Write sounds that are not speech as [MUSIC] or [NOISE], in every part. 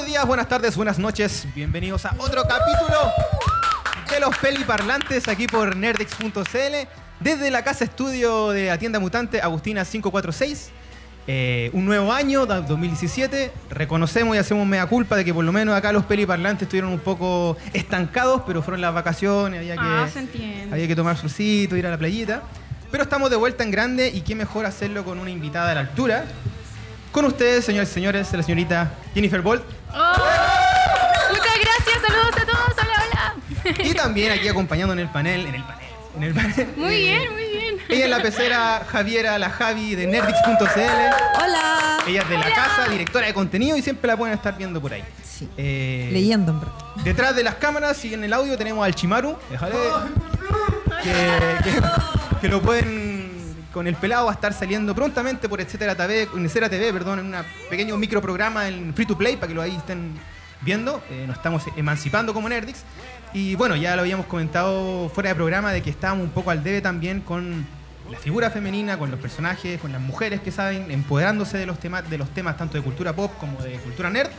buenos días, buenas tardes, buenas noches. Bienvenidos a otro capítulo de los peliparlantes aquí por nerdix.cl desde la casa estudio de Atienda Mutante Agustina 546. Eh, un nuevo año, 2017. Reconocemos y hacemos mea culpa de que por lo menos acá los peliparlantes estuvieron un poco estancados, pero fueron las vacaciones, había que, Ah, se entiende. había que tomar solcito, ir a la playita. Pero estamos de vuelta en grande y qué mejor hacerlo con una invitada a la altura. Con ustedes, señores y señores, la señorita Jennifer Bolt. ¡Oh! Muchas gracias, saludos a todos, hola, hola. Y también aquí acompañando en el panel, en el panel, en el panel. Muy eh, bien, muy bien. Ella es la pecera Javiera, la Javi de nerdix.cl. Hola. Ella es de la casa, directora de contenido y siempre la pueden estar viendo por ahí. Sí. Eh, Leyendo, en verdad. Detrás de las cámaras y en el audio tenemos al Chimaru. Déjale. Que, que- que lo pueden. Con el pelado va a estar saliendo prontamente por Etcétera TV, Etcétera TV, perdón, en un pequeño microprograma en Free to Play para que lo ahí estén viendo. Eh, nos estamos emancipando como Nerdix. Y bueno, ya lo habíamos comentado fuera de programa de que estábamos un poco al debe también con la figura femenina, con los personajes, con las mujeres que saben, empoderándose de los temas, de los temas tanto de cultura pop como de cultura nerd.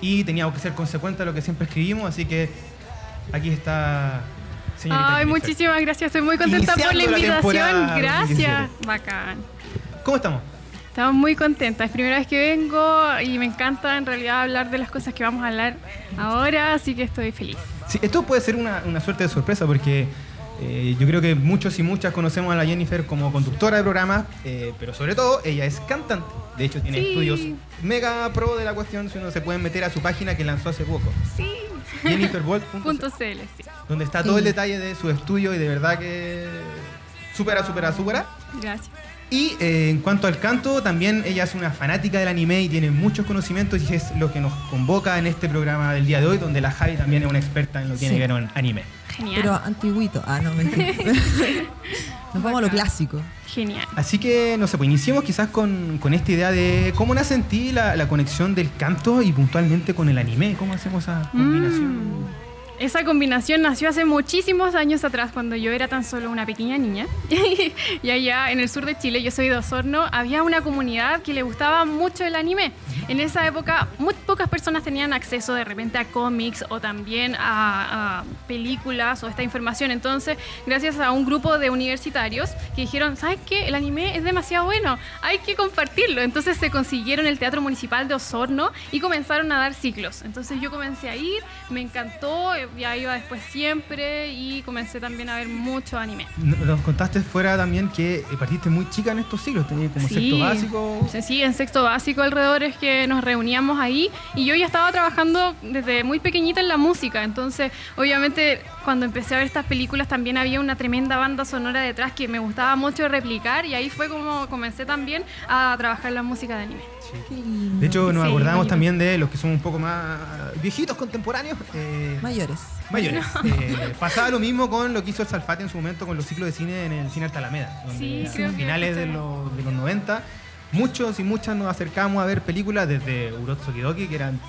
Y teníamos que ser consecuentes a lo que siempre escribimos, así que aquí está señorita Ay, Jennifer. muchísimas gracias, estoy muy contenta por la temporada invitación. Gracias. 2017. Bacán. ¿Cómo estamos? Estamos muy contentas. Es primera vez que vengo y me encanta en realidad hablar de las cosas que vamos a hablar ahora, así que estoy feliz. Sí, esto puede ser una, una suerte de sorpresa porque eh, yo creo que muchos y muchas conocemos a la Jennifer como conductora de programas, eh, pero sobre todo ella es cantante. De hecho, tiene Sí. estudios mega pro de la cuestión. Si uno se puede meter a su página que lanzó hace poco, Sí. jenniferbolt.cl, Punto [LAUGHS] CL, sí. Donde está todo el detalle de su estudio y de verdad que supera, supera, supera. Gracias. Y eh, en cuanto al canto, también ella es una fanática del anime y tiene muchos conocimientos y es lo que nos convoca en este programa del día de hoy, donde la Javi también es una experta en lo que tiene Sí. que ver con anime. Genial. Pero antiguito. Ah, no, mentira. [LAUGHS] [LAUGHS] Nos vamos a lo clásico. Genial. Así que, no sé, pues iniciemos quizás con, con esta idea de cómo nace en ti la, la conexión del canto y puntualmente con el anime. ¿Cómo hacemos esa combinación? Mm. Esa combinación nació hace muchísimos años atrás, cuando yo era tan solo una pequeña niña. [LAUGHS] y allá en el sur de Chile, yo soy de Osorno, había una comunidad que le gustaba mucho el anime. En esa época, muy pocas personas tenían acceso de repente a cómics o también a, películas o esta información. Entonces, gracias a un grupo de universitarios que dijeron, ¿sabes qué? El anime es demasiado bueno, hay que compartirlo. Entonces se consiguieron el Teatro Municipal de Osorno y comenzaron a dar ciclos. Entonces yo comencé a ir, me encantó, eh, ya iba después siempre y comencé también a ver mucho anime. No- Nos contaste fuera también que eh, partiste muy chica en estos siglos, tenías como sexto básico. Sí, sí, en sexto básico alrededor es que nos reuníamos ahí y yo ya estaba trabajando desde muy pequeñita en la música, entonces obviamente cuando empecé a ver estas películas también había una tremenda banda sonora detrás que me gustaba mucho replicar y ahí fue como comencé también a trabajar la música de anime. Lindo. De hecho, nos Sí, acordamos también de los que son un poco más viejitos, contemporáneos. eh, Mayores. Mayores. Eh, pasaba lo mismo con lo que hizo el Salfate en su momento con los ciclos de cine en el Cine Arte Alameda. Donde Sí, a creo que finales de los, de los 90, muchos y muchas nos acercamos a ver películas desde Urotsukidoki, que eran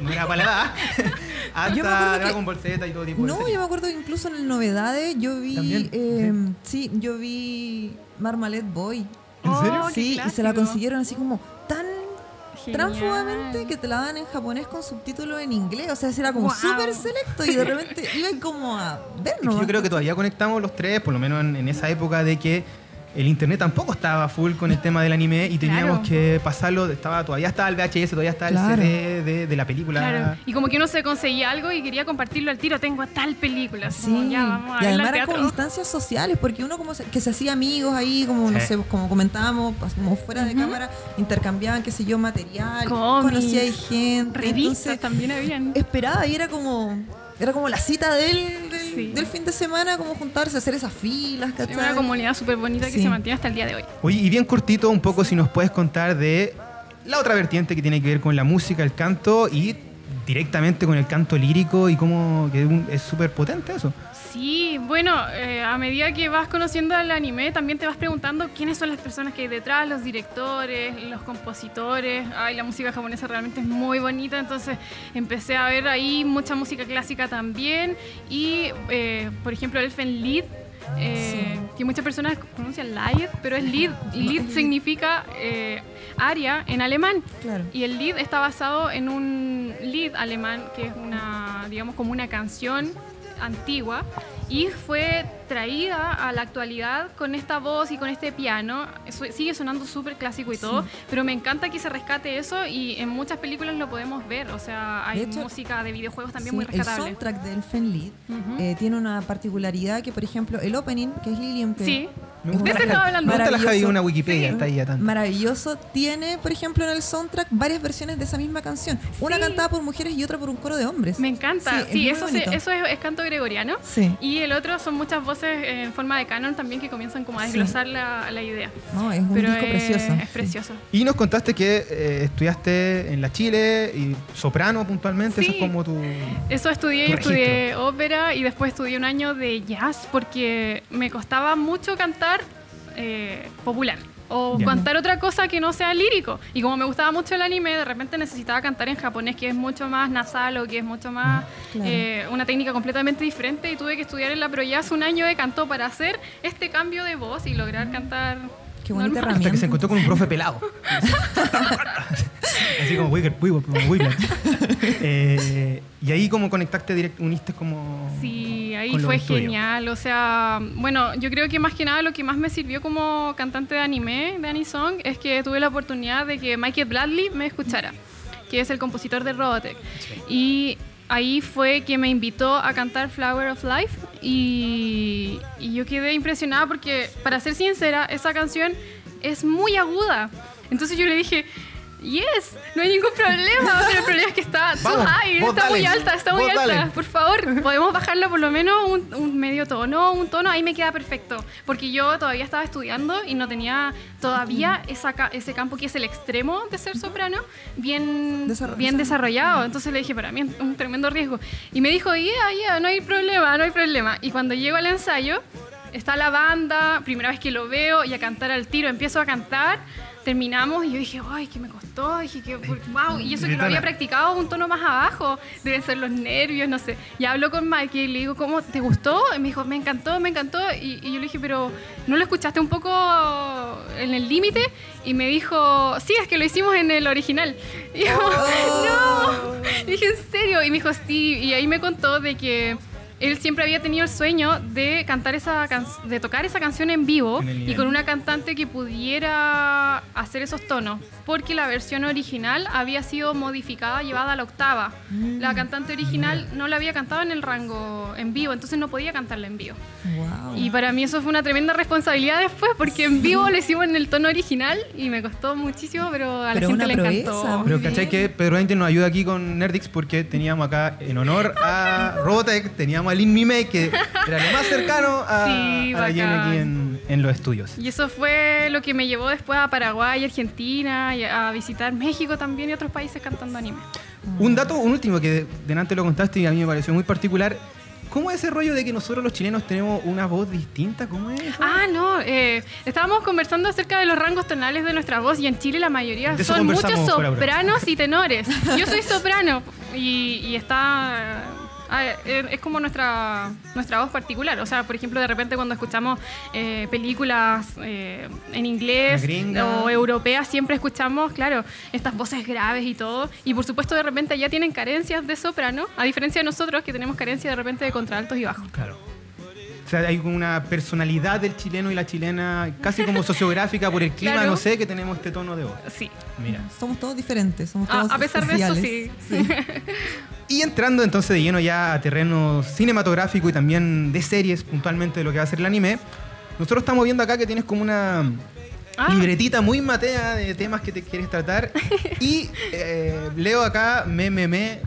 no era para la edad, [LAUGHS] hasta Dragon Ball Z y todo tipo de No, yo me acuerdo que incluso en el Novedades yo vi. Eh, sí. yo vi Marmalade Boy. ¿En serio? Oh, sí, y se la consiguieron así como transfugamente que te la dan en japonés con subtítulos en inglés. O sea, era como Guau. súper selecto y de repente [LAUGHS] iban como a ver Es que yo creo que todavía conectamos los tres, por lo menos en, en esa época de que el internet tampoco estaba full con el tema del anime y teníamos Claro. que pasarlo, estaba todavía estaba el VHS, todavía estaba Claro. el CD de, de la película. Claro. Y como que uno se conseguía algo y quería compartirlo al tiro, tengo tal película. Sí, como, ya, vamos a y además eran como instancias sociales, porque uno como se- que se hacía amigos ahí, como no sé, como comentábamos, pas- como fuera de cámara, intercambiaban, qué sé yo, material, conocía gente, Revistas entonces también habían. esperaba y era como era como la cita del, del, Sí. del fin de semana, como juntarse, hacer esas filas, ¿cachai? una comunidad súper bonita que Sí. se mantiene hasta el día de hoy. Oye, y bien cortito, un poco si nos puedes contar de la otra vertiente que tiene que ver con la música, el canto y directamente con el canto lírico y cómo que es súper potente eso. Sí, bueno, eh, a medida que vas conociendo el anime, también te vas preguntando quiénes son las personas que hay detrás, los directores, los compositores. Ay, la música japonesa realmente es muy bonita, entonces empecé a ver ahí mucha música clásica también. Y, eh, por ejemplo, Elfen Lied eh, que muchas personas pronuncian Lied, pero es Lied, y Lied significa eh, aria en alemán. Claro. Y el Lied está basado en un Lied alemán, que es una, digamos, como una canción antigua y fue traída a la actualidad con esta voz y con este piano. Eso sigue sonando súper clásico y todo, pero me encanta que se rescate eso y en muchas películas lo podemos ver. O sea, hay De hecho, música de videojuegos también Sí, muy el rescatable. soundtrack del Fenlid Ujú. eh, tiene una particularidad que, por ejemplo, el opening, que es que Sí, Me de gusta estaba hablando. me gusta la una Wikipedia, Sí. está ahí ya tanto. maravilloso, tiene, por ejemplo, en el soundtrack varias versiones de esa misma canción. Una Sí. cantada por mujeres y otra por un coro de hombres. Me encanta. es Sí, muy eso, se- eso es, es canto gregoriano. Sí. Y el otro son muchas voces en forma de canon también que comienzan como a Sí. desglosar la, la idea. No, es un Pero disco es, precioso. es precioso. Y nos contaste que eh, estudiaste en la Chile y soprano puntualmente, eso es como tu... Eso estudié, Tu estudié ópera y después estudié un año de jazz porque me costaba mucho cantar eh, popular o Ya. cantar otra cosa que no sea lírico. Y como me gustaba mucho el anime, de repente necesitaba cantar en japonés, que es mucho más nasal o que es mucho más Claro. eh, una técnica completamente diferente y tuve que estudiar en la Proyas un año de canto para hacer este cambio de voz y lograr cantar. Qué bonita. Hasta que se encontró con un profe pelado. [LAUGHS] [LAUGHS] Así como. [LAUGHS] Eh, y ahí como conectaste directo, uniste como... Sí, ahí fue genial. O sea, bueno, yo creo que más que nada lo que más me sirvió como cantante de anime, de Anisong, es que tuve la oportunidad de que Michael Bradley me escuchara, que es el compositor de Robotech. Y ahí fue que me invitó a cantar Flower of Life y, y yo quedé impresionada porque, para ser sincera, esa canción es muy aguda. Entonces yo le dije... Yes, no hay ningún problema, pero el problema es que está too Vamos, high, vos está muy dale, alta, está muy vos alta. dale. Por favor, podemos bajarlo por lo menos un, un medio tono, un tono, ahí me queda perfecto. Porque yo todavía estaba estudiando y no tenía todavía esa, ca- ese campo que es el extremo de ser soprano bien, Desarro- bien desarrollado. Entonces le dije, para mí es un tremendo riesgo. Y me dijo, yeah, yeah, no hay problema, no hay problema. Y cuando llego al ensayo, está la banda, primera vez que lo veo, y a cantar al tiro, empiezo a cantar. Terminamos y yo dije, ay, que me costó, dije que, wow, y eso que lo había practicado un tono más abajo, deben ser los nervios, no sé. Y hablo con Mike y le digo, ¿cómo te gustó? Y me dijo, me encantó, me encantó. Y, y yo le dije, pero ¿no lo escuchaste un poco en el límite? Y me dijo, sí, es que lo hicimos en el original. Y yo, [LAUGHS] no. Y dije, ¿en serio? Y me dijo, sí. Y ahí me contó de que él siempre había tenido el sueño de cantar esa can- de tocar esa canción en vivo y con una cantante que pudiera hacer esos tonos, porque la versión original había sido modificada, llevada a la octava. La cantante original no la había cantado en el rango en vivo, entonces no podía cantarla en vivo. Wow. Y para mí eso fue una tremenda responsabilidad después, porque en vivo lo hicimos en el tono original y me costó muchísimo, pero a la Pero gente una le proeza, encantó. Pero. ¿cachai que Pedro Angel nos ayuda aquí con Nerdix porque teníamos acá, en honor a Robotech, teníamos a Lin Mime, que era lo más cercano a, Sí, a la aquí en, en los estudios. Y eso fue lo que me llevó después a Paraguay, Argentina, y a visitar México también y otros países cantando anime. Un dato, un último que delante lo contaste y a mí me pareció muy particular. ¿Cómo es ese rollo de que nosotros los chilenos tenemos una voz distinta? ¿Cómo es? eso? Ah, no, eh, estábamos conversando acerca de los rangos tonales de nuestra voz y en Chile la mayoría son muchos sopranos y tenores. Yo soy soprano y, y está... ah, eh, es como nuestra, nuestra voz particular. O sea, por ejemplo, de repente cuando escuchamos eh, películas eh, en inglés o europeas, siempre escuchamos, claro, estas voces graves y todo. Y por supuesto, de repente ya tienen carencias de soprano, a diferencia de nosotros que tenemos carencia de repente de contraltos y bajos. Claro. O sea, hay como una personalidad del chileno y la chilena, casi como [LAUGHS] sociográfica por el clima, Claro. no sé, que tenemos este tono de voz. Sí. Mira. Somos todos diferentes, somos A, todos a pesar de eso, especiales. sí. Y entrando entonces de lleno ya a terreno cinematográfico y también de series, puntualmente de lo que va a ser el anime, nosotros estamos viendo acá que tienes como una Ah. libretita muy matea de temas que te quieres tratar. [LAUGHS] y eh, leo acá, me, me, me.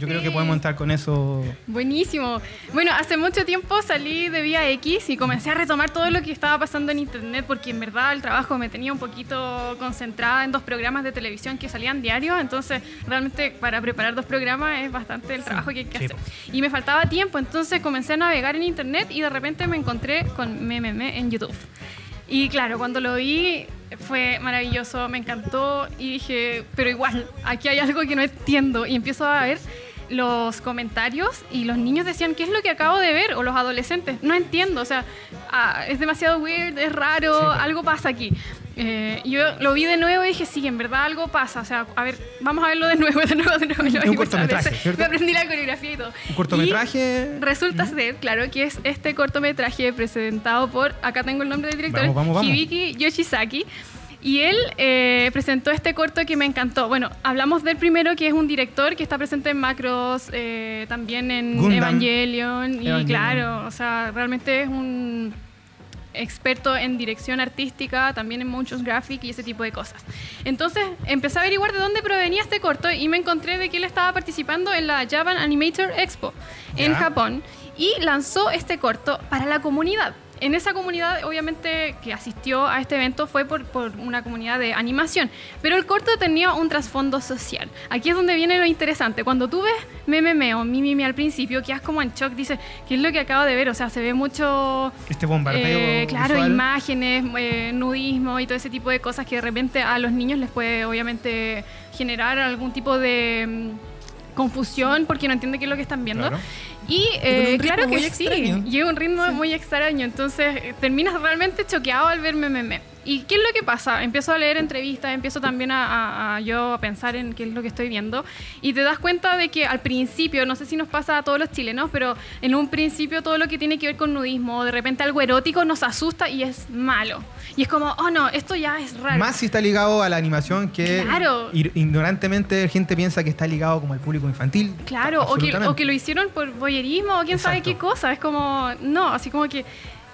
Yo creo que Sí. podemos entrar con eso. Buenísimo. Bueno, hace mucho tiempo salí de Vía X y comencé a retomar todo lo que estaba pasando en internet porque en verdad el trabajo me tenía un poquito concentrada en dos programas de televisión que salían diarios, entonces realmente para preparar dos programas es bastante el trabajo que hay que Sí, hacer. Y me faltaba tiempo, entonces comencé a navegar en internet y de repente me encontré con Mememe en YouTube. Y claro, cuando lo vi fue maravilloso, me encantó y dije, pero igual, aquí hay algo que no entiendo y empiezo a ver los comentarios y los niños decían, ¿qué es lo que acabo de ver? O los adolescentes, no entiendo, o sea, ah, es demasiado weird, es raro, Sí, algo pasa aquí. Eh, yo lo vi de nuevo y dije, sí, en verdad algo pasa. O sea, a ver, vamos a verlo de nuevo, [LAUGHS] de nuevo, de nuevo. Es un cortometraje, veces. ¿cierto? Me aprendí la coreografía y todo. Un cortometraje. Y resulta ser, claro, que es este cortometraje presentado por, acá tengo el nombre del director, Vamos, vamos, vamos. Hibiki Yoshizaki. Y él eh, presentó este corto que me encantó. Bueno, hablamos del primero, que es un director que está presente en Macros, eh, también en Gundam. Evangelion. Y Evangelion. claro, o sea, realmente es un experto en dirección artística, también en motion graphic y ese tipo de cosas. Entonces empecé a averiguar de dónde provenía este corto y me encontré de que él estaba participando en la Japan Animator Expo en Ya. Japón y lanzó este corto para la comunidad. En esa comunidad, obviamente, que asistió a este evento fue por, por una comunidad de animación, pero el corto tenía un trasfondo social. Aquí es donde viene lo interesante. Cuando tú ves Meme o Mimimi al principio, quedas como en shock, dices, ¿qué es lo que acabo de ver? O sea, se ve mucho Este bombardeo. eh, claro, visual. imágenes, eh, nudismo y todo ese tipo de cosas que de repente a los niños les puede obviamente generar algún tipo de mm, confusión porque no entienden qué es lo que están viendo. Claro. Y eh, claro que sí, extraño. lleva un ritmo muy extraño, entonces eh, terminas realmente choqueado al ver meme. ¿Y qué es lo que pasa? Empiezo a leer entrevistas, empiezo también a, a- a yo a pensar en qué es lo que estoy viendo y te das cuenta de que al principio, no sé si nos pasa a todos los chilenos, pero en un principio todo lo que tiene que ver con nudismo de repente algo erótico nos asusta y es malo. Y es como, oh no, esto ya es raro. Más si está ligado a la animación que Claro. ignorantemente gente piensa que está ligado como al público infantil. Claro, o que, o que lo hicieron por voyerismo o quién sabe Exacto. qué cosa. Es como, no, así como que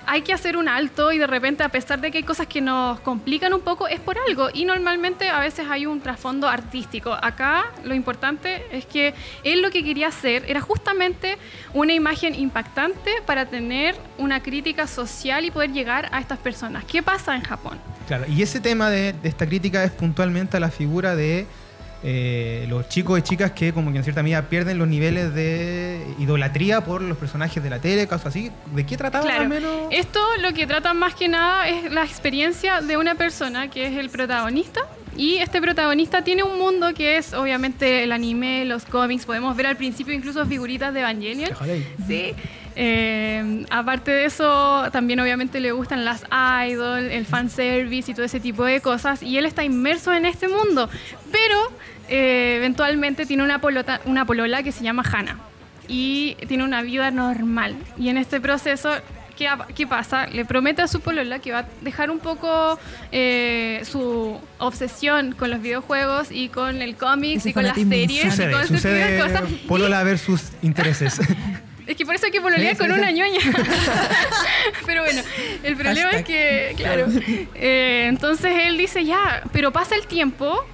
hay que hacer un alto y de repente, a pesar de que hay cosas que nos complican un poco, es por algo. Y normalmente a veces hay un trasfondo artístico. Acá lo importante es que él lo que quería hacer era justamente una imagen impactante para tener una crítica social y poder llegar a estas personas. ¿Qué pasa en Japón? Claro, y ese tema de, esta crítica es puntualmente a la figura de eh, los chicos y chicas que como que en cierta medida pierden los niveles de idolatría por los personajes de la tele, cosas así. ¿De qué trataba Claro, al menos? esto lo que trata más que nada es la experiencia de una persona que es el protagonista. Y este protagonista tiene un mundo que es obviamente el anime, los cómics. Podemos ver al principio incluso figuritas de Evangelion. Sí. Eh, aparte de eso, también obviamente le gustan las idol, el fanservice y todo ese tipo de cosas. Y él está inmerso en este mundo. Pero eventualmente tiene una, polota, una polola que se llama Hannah. Y tiene una vida normal. Y en este proceso, ¿qué, qué pasa? Le promete a su polola que va a dejar un poco eh, su obsesión con los videojuegos y con el cómics Ese y con las series y Sucede, con ese tipo de sucede cosas. Polola versus intereses. [LAUGHS] Es que por eso hay que pololear Sí, con sí, una sí. ñoña. [LAUGHS] Pero bueno, el problema Hashtag. es que, claro, eh, entonces él dice ya, pero pasa el tiempo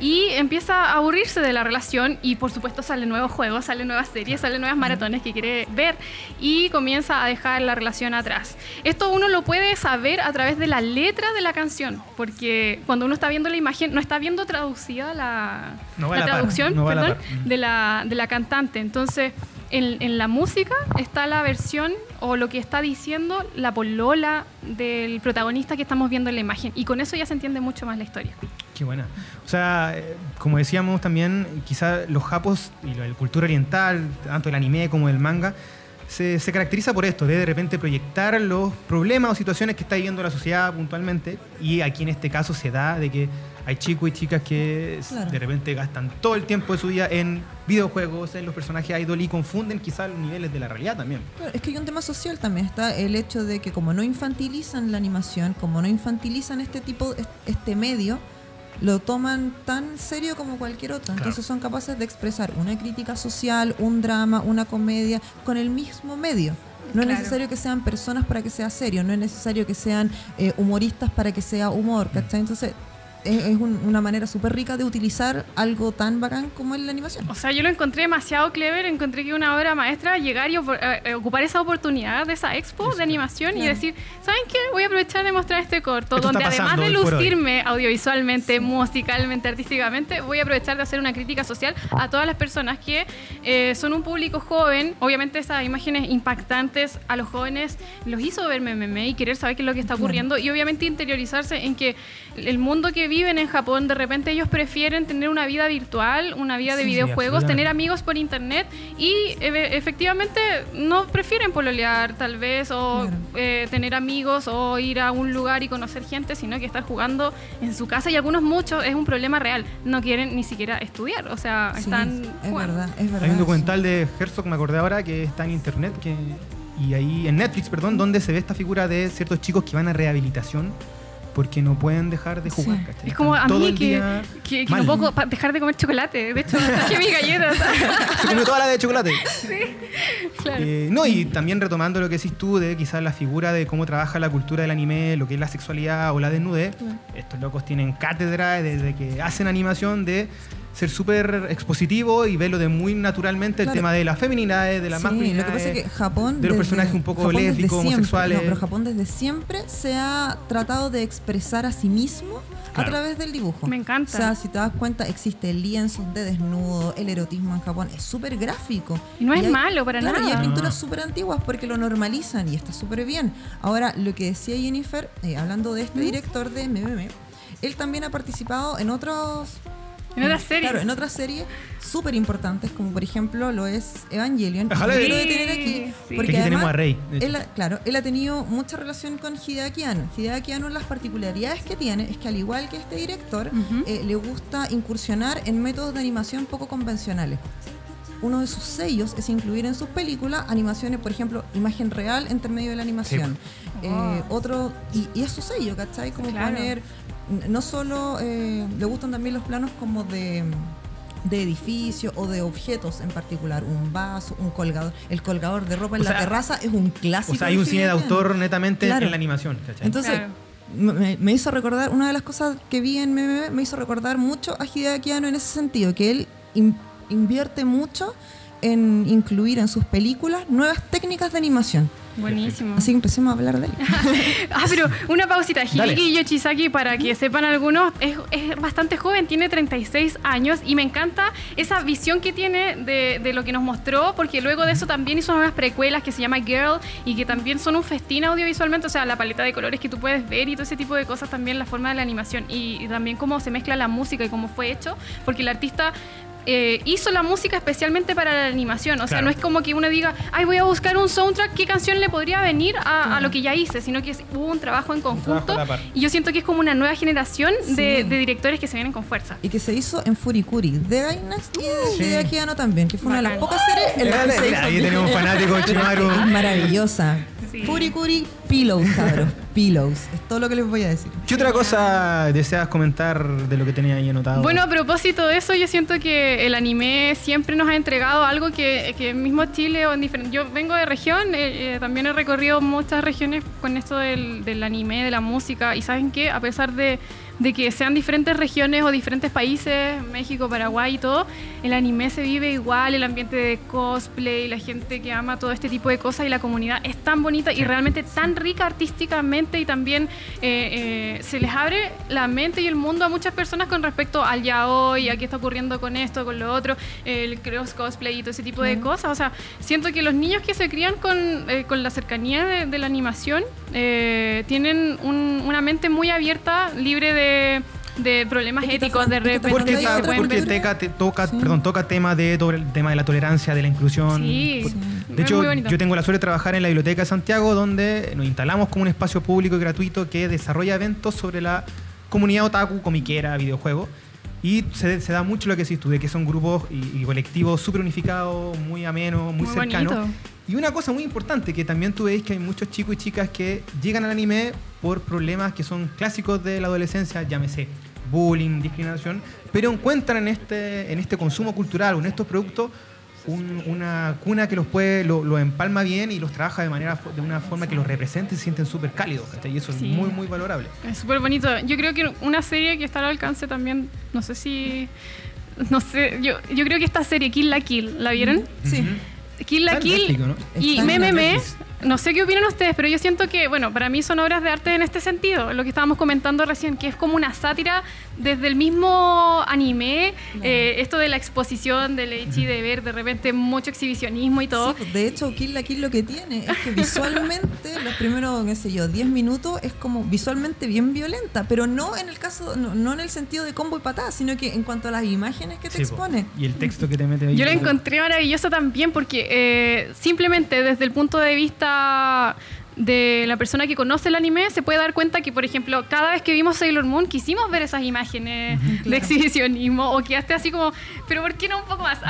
y empieza a aburrirse de la relación y por supuesto salen nuevos juegos, salen nuevas series, salen nuevas maratones que quiere ver y comienza a dejar la relación atrás. Esto uno lo puede saber a través de la letra de la canción, porque cuando uno está viendo la imagen no está viendo traducida la, No la par, traducción, no la de la, de la cantante. Entonces, en, en la música está la versión o lo que está diciendo la polola del protagonista que estamos viendo en la imagen. Y con eso ya se entiende mucho más la historia. Qué buena. O sea, eh, como decíamos también, quizá los japos y la cultura oriental, tanto el anime como el manga, se, se caracteriza por esto, de de repente proyectar los problemas o situaciones que está viviendo la sociedad puntualmente. Y aquí en este caso se da de que hay chicos y chicas que Claro. de repente gastan todo el tiempo de su vida en videojuegos, en los personajes idol y confunden quizá los niveles de la realidad también. Claro, es que hay un tema social también. Está el hecho de que como no infantilizan la animación, como no infantilizan este tipo, est- este medio, lo toman tan serio como cualquier otro. Claro. Entonces son capaces de expresar una crítica social, un drama, una comedia con el mismo medio. No Claro. es necesario que sean personas para que sea serio, no es necesario que sean eh, humoristas para que sea humor, ¿cachai? Entonces es, es un- una manera súper rica de utilizar algo tan bacán como es la animación. O sea, yo lo encontré demasiado clever, encontré que una obra maestra llegar y opor- eh, eh, ocupar esa oportunidad de esa expo de animación y decir, ¿saben qué? Voy a aprovechar de mostrar este corto, Esto donde está además pasando de hoy por hoy. lucirme audiovisualmente, musicalmente, artísticamente, voy a aprovechar de hacer una crítica social a todas las personas que eh, son un público joven. Obviamente esas imágenes impactantes a los jóvenes los hizo ver meme y querer saber qué es lo que está ocurriendo y obviamente interiorizarse en que el mundo que vive viven en Japón, de repente ellos prefieren tener una vida virtual, una vida de Sí, sí, videojuegos, tener amigos por internet y e- efectivamente no prefieren pololear tal vez o Claro. eh, tener amigos o ir a un lugar y conocer gente, sino que estar jugando en su casa y algunos muchos es un problema real, no quieren ni siquiera estudiar, o sea, Sí, están es jugando. verdad, es verdad. Hay un documental de Herzog, me acordé ahora, que está en internet que, y ahí en Netflix, perdón, donde se ve esta figura de ciertos chicos que van a rehabilitación porque no pueden dejar de jugar. Sí. ¿cachai? Es como Están a mí que, que, no puedo dejar de comer chocolate. De hecho, [LAUGHS] traje mis galletas. Se comió toda la de chocolate. claro. Eh, no, y también retomando lo que decís tú de quizás la figura de cómo trabaja la cultura del anime, lo que es la sexualidad o la desnudez. Estos locos tienen cátedra desde que hacen animación de ser súper expositivo y verlo de muy naturalmente el tema de las feminidades, de las Sí, masculinidades. lo que pasa es que Japón. de los personajes un poco lésbicos, homosexuales. No, pero Japón desde siempre se ha tratado de expresar a sí mismo Claro. a través del dibujo. Me encanta. O sea, si te das cuenta, existe lienzos de desnudo, el erotismo en Japón es súper gráfico. Y no es hay- malo para claro, nada. Y hay pinturas súper antiguas porque lo normalizan y está súper bien. Ahora, lo que decía Jennifer, eh, hablando de este director de MMM, él también ha participado en otros En otras series. Claro, en otras series súper importantes, como por ejemplo lo es Evangelion. Ojalá. quiero Sí, detener aquí, sí. porque Que aquí tenemos además, a Rey, de él, ha- claro, él ha tenido mucha relación con Hideaki Anno. Hideaki Anno, las particularidades que tiene es que al igual que este director, eh, le gusta incursionar en métodos de animación poco convencionales. Uno de sus sellos es incluir en sus películas animaciones, por ejemplo, imagen real entre medio de la animación. Eh, Wow. otro, y, y es su sello, ¿cachai? Como Claro. poner, no solo, eh, le gustan también los planos como de de edificios o de objetos en particular, un vaso, un colgador, el colgador de ropa en O la sea, terraza es un clásico. O sea, hay un cine de autor netamente Claro. en la animación. ¿cachai? Entonces, Claro. me, me hizo recordar, una de las cosas que vi en MMM me hizo recordar mucho a Hideaki Anno en ese sentido, que él in- invierte mucho en incluir en sus películas nuevas técnicas de animación. Buenísimo. Así que empecemos a hablar de él. [LAUGHS] Ah, pero una pausita. Hideki Yochisaki, para que sepan algunos, es, es bastante joven, tiene 36 años y me encanta esa visión que tiene de, de lo que nos mostró, porque luego de eso también hizo unas precuelas que se llama Girl y que también son un festín audiovisualmente, o sea, la paleta de colores que tú puedes ver y todo ese tipo de cosas, también la forma de la animación y, y también cómo se mezcla la música y cómo fue hecho, porque el artista... eh, hizo la música especialmente para la animación, o sea, Claro. no es como que uno diga, ay, voy a buscar un soundtrack, ¿qué canción le podría venir a, a lo que ya hice? Sino que es- hubo un trabajo en conjunto y yo siento que es como una nueva generación de, Sí. de directores que se vienen con fuerza. Y que se hizo en Furikuri, de Gainax y de Sí. Hideaki Anno también, que fue una de las pocas series en las que se hizo ahí tenemos un [LAUGHS] fanático, Chimaru. Es maravillosa. Sí. Furikuri, pillows, cabros. Pillows. Es todo lo que les voy a decir. ¿Qué otra cosa deseas comentar de lo que tenía ahí anotado? Bueno, a propósito de eso, yo siento que el anime siempre nos ha entregado algo que, que mismo Chile o en diferentes... Yo vengo de región, eh, eh, también he recorrido muchas regiones con esto del, del anime, de la música, y ¿saben qué? A pesar de, de que sean diferentes regiones o diferentes países, México, Paraguay y todo, el anime se vive igual, el ambiente de cosplay, la gente que ama todo este tipo de cosas y la comunidad es tan bonita y realmente tan rica artísticamente y también eh, eh, se les abre la mente y el mundo a muchas personas con respecto al yaoi, a qué está ocurriendo con esto, con lo otro, el cross cosplay y todo ese tipo de cosas. O sea, siento que los niños que se crían con, eh, con la cercanía de, de la animación tienen un- una mente muy abierta, libre de, de problemas éticos, de repente. porque, que hay se otra pueden porque teca- te- toca, Sí. perdón, toca tema de sobre el tema de la tolerancia, de la inclusión. Sí, De hecho, yo tengo la suerte de trabajar en la Biblioteca de Santiago, donde nos instalamos como un espacio público y gratuito que desarrolla eventos sobre la comunidad otaku, comiquera, videojuego. Y se, se da mucho lo que decís tú, de que son grupos y, y colectivos súper unificados, muy amenos, muy, Muy cercanos. bonito. Y una cosa muy importante, que también tú veis que hay muchos chicos y chicas que llegan al anime por problemas que son clásicos de la adolescencia, llámese bullying, discriminación, pero encuentran en este, en este consumo cultural o en estos productos un- una cuna que los puede, lo, lo empalma bien y los trabaja de manera de una forma que los represente y se sienten súper cálidos. Y eso Sí. es muy, muy valorable. Es súper bonito. Yo creo que una serie que está al alcance también, no sé si... No sé, yo, yo creo que esta serie, Kill la Kill, ¿la vieron? Sí. Kill la Kill Netflix, ¿no? y MMM. No sé qué opinan ustedes, pero yo siento que, bueno, para mí son obras de arte en este sentido, lo que estábamos comentando recién, que es como una sátira desde el mismo anime, eh, esto de la exposición, del hecho de ver de repente mucho exhibicionismo y todo. Sí, pues, de hecho, Kill la Kill lo que tiene es que visualmente, [LAUGHS] los primeros, qué sé yo, 10 minutos es como visualmente bien violenta, pero no en el caso, no, no en el sentido de combo y patada, sino que en cuanto a las imágenes que te Sí, po. expone. Y el texto que te mete ahí. Yo la encontré maravillosa también porque eh, simplemente desde el punto de vista de la persona que conoce el anime se puede dar cuenta que, por ejemplo, cada vez que vimos Sailor Moon quisimos ver esas imágenes de claro. exhibicionismo o quedaste así como, pero ¿por qué no un poco más? [LAUGHS]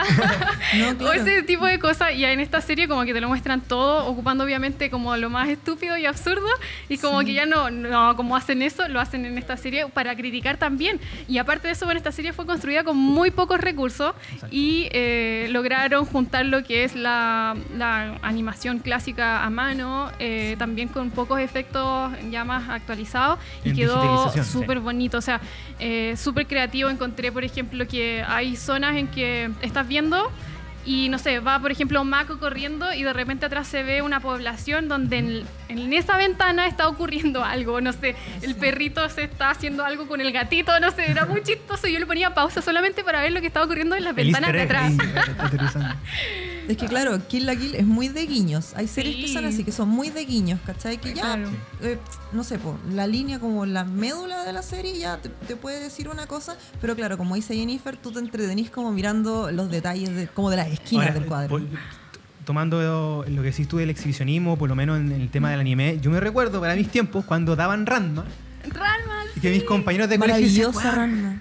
No, [LAUGHS] O ese tipo de cosas. Y en esta serie como que te lo muestran todo, ocupando obviamente como lo más estúpido y absurdo. Y como que ya no, no, como hacen eso, lo hacen en esta serie para criticar también. Y aparte de eso, bueno, esta serie fue construida con muy pocos recursos y eh, lograron juntar lo que es la, la animación clásica a mano, eh, también con pocos efectos ya más actualizados. Y En quedó sí. súper bonito, o sea, eh, súper creativo. Encontré, por ejemplo, que hay zonas en que estás viendo y no sé, va por ejemplo Mako corriendo y de repente atrás se ve una población donde en, en esa ventana está ocurriendo algo, no sé, el perrito se está haciendo algo con el gatito, no sé, era muy chistoso. Yo le ponía pausa solamente para ver lo que estaba ocurriendo en las El ventanas de atrás. [LAUGHS] Es que claro, Kill la Kill es muy de guiños. Hay series que son así, que son muy de guiños, ¿cachai? Que ya, Claro. eh, no sé, po, la línea como la médula de la serie ya te, te puede decir una cosa, pero claro, como dice Jennifer, tú te entretenís como mirando los detalles de, como de las esquinas Ahora, del cuadro. por- tomando lo que decís tú del exhibicionismo, por lo menos en el tema del anime, yo me recuerdo para mis tiempos cuando daban Ranma Ranma, y que mis compañeros de colegio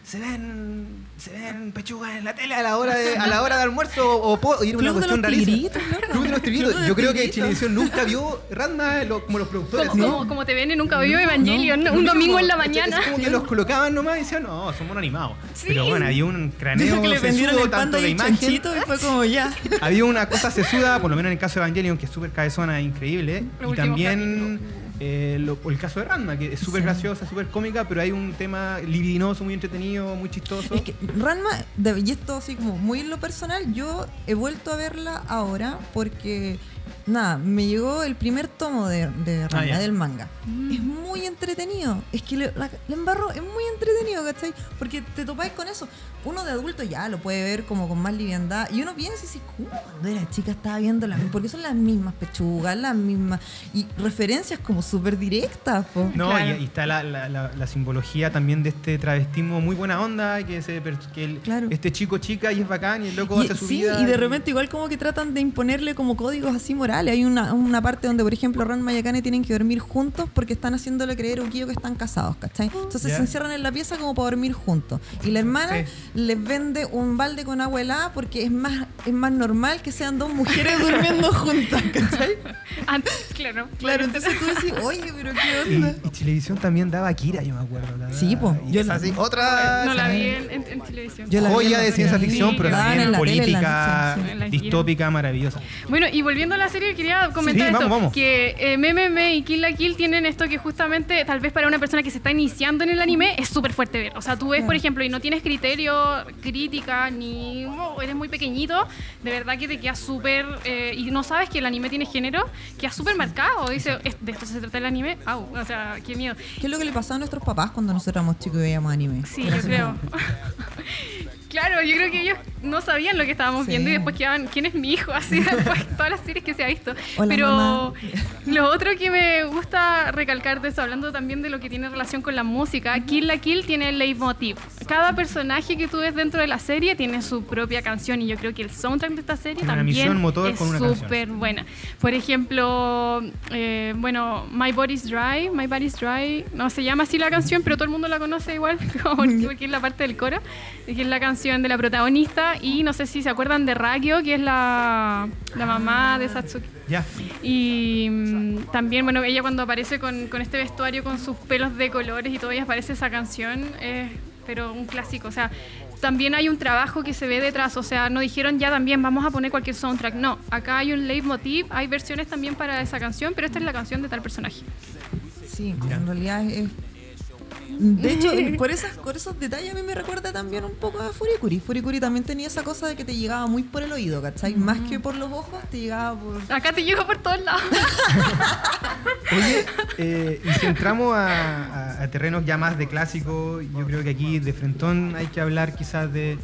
se ven se ven pechugas en la tele a la hora de, a la hora de almuerzo o, era una cuestión rarísima. Club de los Tigritos. Yo creo que. Chilevisión nunca vio Ranma lo- como los productores. como, ¿no? como, como te ven nunca vio Evangelion, un domingo en la mañana. Es como que los colocaban nomás y decían, no, son monos animados. Sí. Pero bueno, había un craneo Dijo que le sesudo el tanto de imagen. y fue como ya. Había una cosa sesuda, por lo menos en el caso de Evangelion, que es súper cabezona e increíble. Los y también eh, lo- el caso de Ranma, que es súper Sí. graciosa, súper cómica, pero hay un tema libidinoso, muy entretenido, muy chistoso. Es que Ranma, y esto así como muy en lo personal, yo he vuelto a verla ahora porque, nada, me llegó el primer tomo de, de Ranma, Ah, del manga. Es muy entretenido. Es que le, la, la embarro, es muy entretenido, ¿cachai? Porque te topáis con eso. Uno de adulto ya lo puede ver como con más liviandad. Y uno piensa y dice, ¿cómo cuando era chica estaba viendo las Porque son las mismas pechugas, las mismas. Y referencias como súper directas, po. No, Claro. y, y está la, la- la- la simbología también de este travestismo muy buena onda, que, se, per- que el- Claro. este chico chica y es bacán y el loco Y, hace su sí, vida. y de repente igual como que tratan de imponerle como códigos así morales. Hay una, una parte donde, por ejemplo, Ranma y Akane tienen que dormir juntos porque están haciéndole creer a Ukio que están casados, ¿cachai? Entonces se encierran en la pieza como para dormir juntos. Y la hermana Sí. les vende un balde con agua helada porque es más, es más normal que sean dos mujeres [LAUGHS] durmiendo juntas, ¿cachai? Antes, claro. Claro, entonces tú decís, oye, pero qué Y, onda. y Televisión también daba Akira, yo me acuerdo. la Sí, verdad. po. Y Yo es la- así, otra. No la vi en, en- en televisión. Yo la vi en de ciencia ficción, pero Sí, también en la tele en la política, noche, sí. Distópica, maravillosa. Bueno, y volviendo a la serie, quería comentar Sí, esto, vamos, vamos. que eh, MMM y Kill la Kill tienen esto que justamente, tal vez para una persona que se está iniciando en el anime, es súper fuerte ver. O sea, tú ves, por ejemplo, y no tienes criterio, crítica, ni oh, eres muy pequeñito, de verdad que te queda súper, eh, y no sabes que el anime tiene género, queda súper marcado. Dice, "Es- de esto se trata el anime, au, o sea, qué miedo. ¿Qué es lo que le pasaba a nuestros papás cuando nosotros éramos chicos y veíamos anime? Sí, yo creo. [LAUGHS] [LAUGHS] Claro, yo creo que ellos no sabían lo que estábamos Sí. viendo y después quedaban, ¿quién es mi hijo? [LAUGHS] Así después todas las series que se ha visto. Hola, Pero mamá. lo otro que me gusta recalcar de eso, hablando también de lo que tiene relación con la música, Kill la Kill tiene el leitmotiv. Cada personaje que tú ves dentro de la serie tiene su propia canción y yo creo que el soundtrack de esta serie Una también motor es súper buena. Por ejemplo, eh, bueno, My Body's Dry, My Body's Dry, no se llama así la canción, pero todo el mundo la conoce igual, [LAUGHS] porque es la parte del coro, que es la canción de la protagonista y no sé si se acuerdan de Ragyo, que es la, la mamá de Satsuki. Ya. Y mm, también, bueno, ella cuando aparece con, con este vestuario, con sus pelos de colores y todo, y aparece esa canción, es, pero un clásico. O sea, también hay un trabajo que se ve detrás. O sea, no dijeron ya también vamos a poner cualquier soundtrack. No, acá hay un leitmotiv, hay versiones también para esa canción, pero esta es la canción de tal personaje. Sí, en realidad es, De hecho, [LAUGHS] por, esas, por esos detalles a mí me recuerda también un poco a Furikuri. Furikuri también tenía esa cosa de que te llegaba muy por el oído, ¿cachai? Más que por los ojos, te llegaba por... Acá te llego por todos lados. [LAUGHS] Oye, eh, y si entramos a, a- a terrenos ya más de clásico, yo creo que aquí de frentón hay que hablar quizás de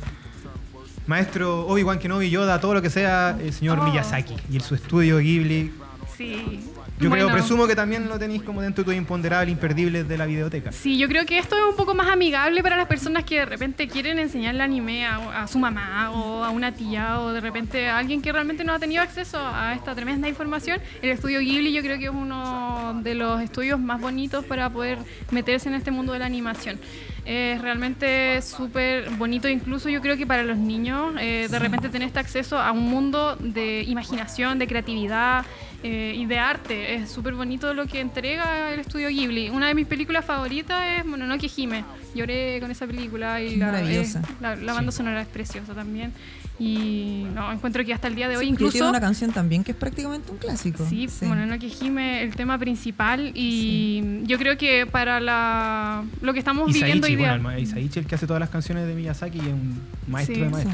maestro Obi-Wan Kenobi, Yoda, todo lo que sea, el señor Oh. Miyazaki y el, su estudio Ghibli. Sí. Yo creo, Bueno. presumo que también lo tenéis como dentro de tus imponderables, imperdibles de la videoteca. Sí, yo creo que esto es un poco más amigable para las personas que de repente quieren enseñarle anime a, a su mamá o a una tía o de repente a alguien que realmente no ha tenido acceso a esta tremenda información. El estudio Ghibli yo creo que es uno de los estudios más bonitos para poder meterse en este mundo de la animación. Es realmente súper bonito, incluso yo creo que para los niños, eh, de repente tener este acceso a un mundo de imaginación, de creatividad eh, y de arte. Es súper bonito lo que entrega el estudio Ghibli. Una de mis películas favoritas es Mononoke Hime. Lloré con esa película y la, es- la, la banda sonora es preciosa también. Y no, encuentro que hasta el día de hoy Sí, incluso... tiene una canción también que es prácticamente un clásico. Sí, Mononoke Hime, el tema principal y yo creo que para la, lo que estamos viviendo hoy Isaichi, día... bueno, el Isaichi, el que hace todas las canciones de Miyazaki, es un maestro Sí. de Sí.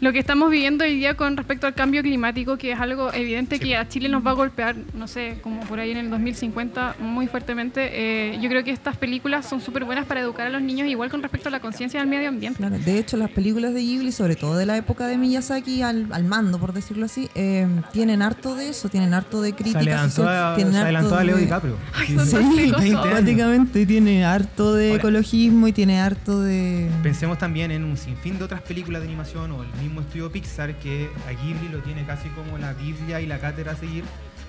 Lo que estamos viviendo hoy día con respecto al cambio climático, que es algo evidente Sí. que a Chile nos va a golpear, no sé, como por ahí en el 2050, muy fuertemente. eh, yo creo que estas películas son súper buenas para educar a los niños, igual con respecto a la conciencia del medio ambiente. Claro, de hecho las películas de Ghibli, sobre todo de la época de Miyazaki al, al mando, por decirlo así, eh, tienen harto de eso, tienen harto de Se crítica adelantó, social, a, tienen se harto adelantó a Leo de- DiCaprio. Sí, son sí. Sí, todos. prácticamente [LAUGHS] tiene harto de Ahora- ecologismo y tiene harto de... Pensemos también en un sinfín de otras películas de animación o el mismo estudio Pixar que a Ghibli lo tiene casi como la Biblia y la cátedra a seguir,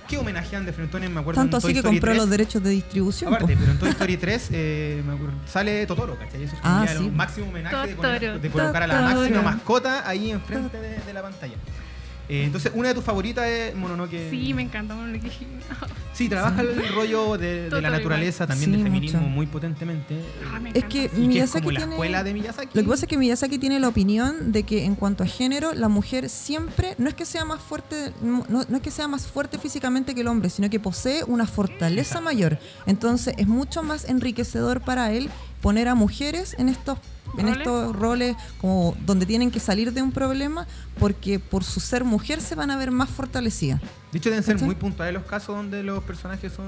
que homenajean de frentones, me acuerdo Tanto en así Toy que Story compró 3, los derechos de distribución. Aparte, po. pero en Toy Story 3 eh, me acuerdo, sale Totoro, ¿cachai? Eso es Ah, sí. el máximo homenaje de, colocar a la máxima mascota ahí enfrente de, de la pantalla. Eh, entonces, una de tus favoritas es Mononoke. Sí, me encanta Mononoke. [LAUGHS] Sí, trabaja el rollo de, la naturaleza, también Sí, del feminismo mucho. muy potentemente. Ah, me Es encanta. que y que es Miyazaki como la tiene... escuela de Miyazaki. Lo que pasa es que Miyazaki tiene la opinión de que en cuanto a género, la mujer siempre, no es que sea más fuerte, no, no es que sea más fuerte físicamente que el hombre, sino que posee una fortaleza Exacto. mayor. Entonces es mucho más enriquecedor para él poner a mujeres en estos en ¿Roles? estos roles como donde tienen que salir de un problema porque por su ser mujer se van a ver más fortalecidas. De hecho, deben ser ¿Cachai? muy puntuales los casos donde los personajes son.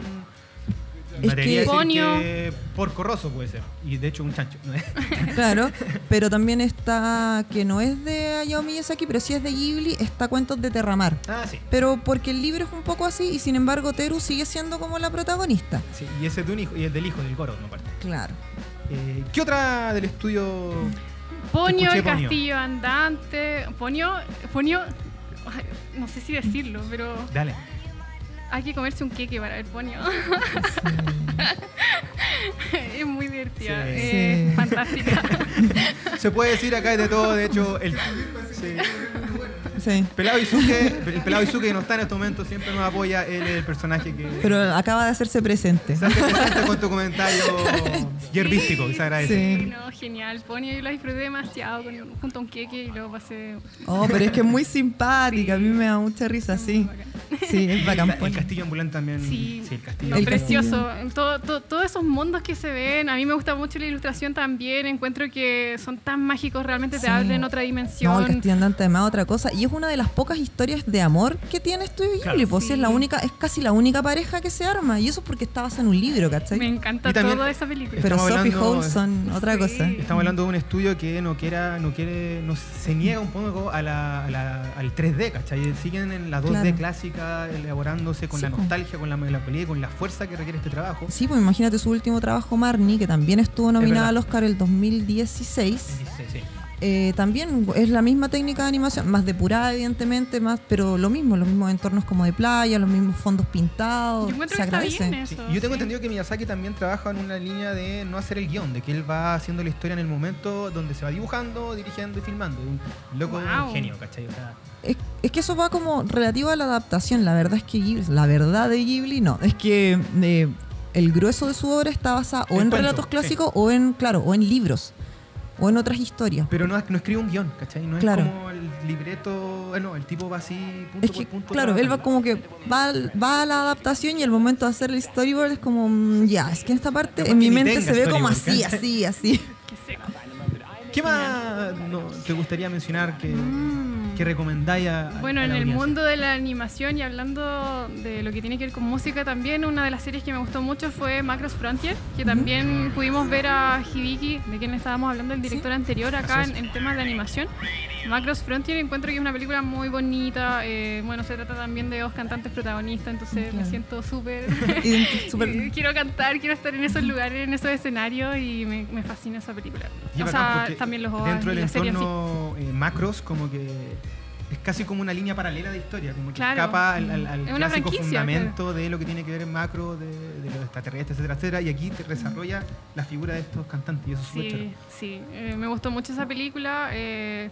Es que- que porcorroso puede ser. Y de hecho, un chancho. [LAUGHS] [LAUGHS] Claro, pero también está que no es de Hayao Miyazaki, pero sí es de Ghibli, está Cuentos de Terramar. ah, sí. Pero porque el libro es un poco así y sin embargo Teru sigue siendo como la protagonista. sí. Y ese es de un hijo, y es del hijo del Goro, no parte. Claro. Eh, ¿Qué otra del estudio? Ponio, el Ponio. castillo andante. Ponio, Ponio, no sé si decirlo, pero Dale. hay que comerse un queque para ver Ponio. [LAUGHS] es muy divertida, Sí. es Sí. fantástica. [LAUGHS] Se puede decir acá de todo, de hecho, el. Sí. Sí. Pelado Izuke, el pelado Izuke que no está en este momento siempre nos apoya, él es el personaje que Pero acaba de hacerse presente. se hace presente con tu comentario [LAUGHS] yerbístico, que se agradece. Sí. No, genial. Ponio yo la disfruté demasiado con- junto a un queque y luego pasé. Oh, pero es que es muy simpática, a mí me da mucha risa, sí. Sí, es bacán. El Ponyo. castillo ambulante también. Sí, el castillo. Lo El precioso, todo, todo- todos esos mundos que se ven, a mí me gusta mucho la ilustración también, encuentro que son tan mágicos, realmente te Sí. abren otra No, dimensión. el castillo andante además otra cosa. Y es una de las pocas historias de amor que tiene Estudio Ghibli. Claro. Pues sí, es la única, es casi la única pareja que se arma. Y eso es porque está basada en un libro, ¿cachai? me encanta Y también- toda esa película. Pero Sophie hablando- Hole son otra Sí. cosa. Estamos hablando de un estudio que no quiera, no quiere, no se niega un poco a la, a la- al 3D, ¿cachai? Siguen en la 2D Claro. clásica, elaborándose con Sí, la nostalgia, con la melancolía y con la fuerza que requiere este trabajo. Sí, pues imagínate su último trabajo, Marnie, que también estuvo nominada al Oscar el 2016. Sí, sí. Eh, también es la misma técnica de animación, más depurada evidentemente, más, pero lo mismo, los mismos entornos como de playa, los mismos fondos pintados, Yo encuentro se que está agradece. bien Sí, eso. y yo tengo sí. entendido que Miyazaki también trabaja en una línea de no hacer el guion, de que él va haciendo la historia en el momento donde se va dibujando, dirigiendo y filmando. Un loco Wow. un genio, ¿cachai? O sea, Es, es que eso va como relativo a la adaptación. La verdad es que Ghibli, la verdad de Ghibli, no. Es que eh, el grueso de su obra está basado o En cuento, relatos sí. clásicos o en, claro, o en libros. O en otras historias. Pero no, es- no escribe un guion, ¿cachai? No es Claro. como el libreto. eh, no, el tipo va así, punto Es que, por punto. claro, él va como que va, va a la adaptación y el momento de hacer el storyboard es como, mm, ya, es que en esta parte en mi mente se ve como así, así, así. Qué. ¿Qué más no, te gustaría mencionar que, que recomendáis a. Bueno, a en la el audiencia? mundo de la animación y hablando de lo que tiene que ver con música también, una de las series que me gustó mucho fue Macross Frontier, que también pudimos ver a Hibiki, de quien estábamos hablando, el director anterior acá en, en temas de animación. Macross Frontier encuentro que es una película muy bonita, eh, bueno, se trata también de dos cantantes protagonistas, entonces me Claro. siento súper... [LAUGHS] Identi- [LAUGHS] súper- quiero cantar, quiero estar en esos lugares, en esos escenarios y me, me fascina esa película. Y o sea, también los Dentro del la serie en sí. entorno eh, macros, como que es casi como una línea paralela de historia, como que Claro. escapa al, al- al Es clásico fundamento de lo que tiene que ver en macro, de, de los extraterrestres, etcétera, etcétera, y aquí te desarrolla la figura de estos cantantes, y eso es Sí, sí, eh, me gustó mucho esa película. eh,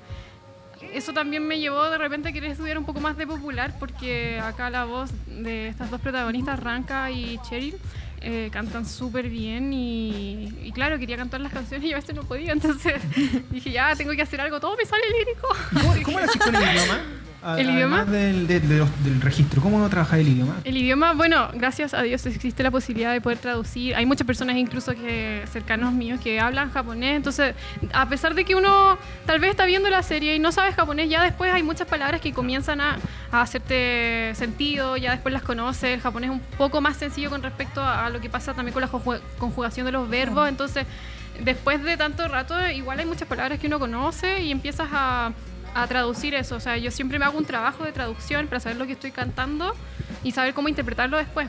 eso también me llevó de repente a querer estudiar un poco más de popular porque acá la voz de estas dos protagonistas, Ranka y Cheryl, eh, cantan súper bien y, claro, quería cantar las canciones y a veces no podía, entonces [LAUGHS] dije, ya, tengo que hacer algo, todo me sale lírico. ¿Cómo, cómo lo haces con el idioma? A- ¿El idioma? Del, de- de los- del registro, ¿cómo trabajas el idioma? El idioma, bueno, gracias a Dios existe la posibilidad de poder traducir. Hay muchas personas incluso que cercanos míos que hablan japonés, entonces a pesar de que uno tal vez está viendo la serie y no sabe japonés, ya después hay muchas palabras que comienzan a, a hacerte sentido, ya después las conoces. El japonés es un poco más sencillo con respecto a, a lo que pasa también con la conju- conjugación de los verbos, entonces después de tanto rato igual hay muchas palabras que uno conoce y empiezas a a traducir eso. O sea, yo siempre me hago un trabajo de traducción para saber lo que estoy cantando y saber cómo interpretarlo después.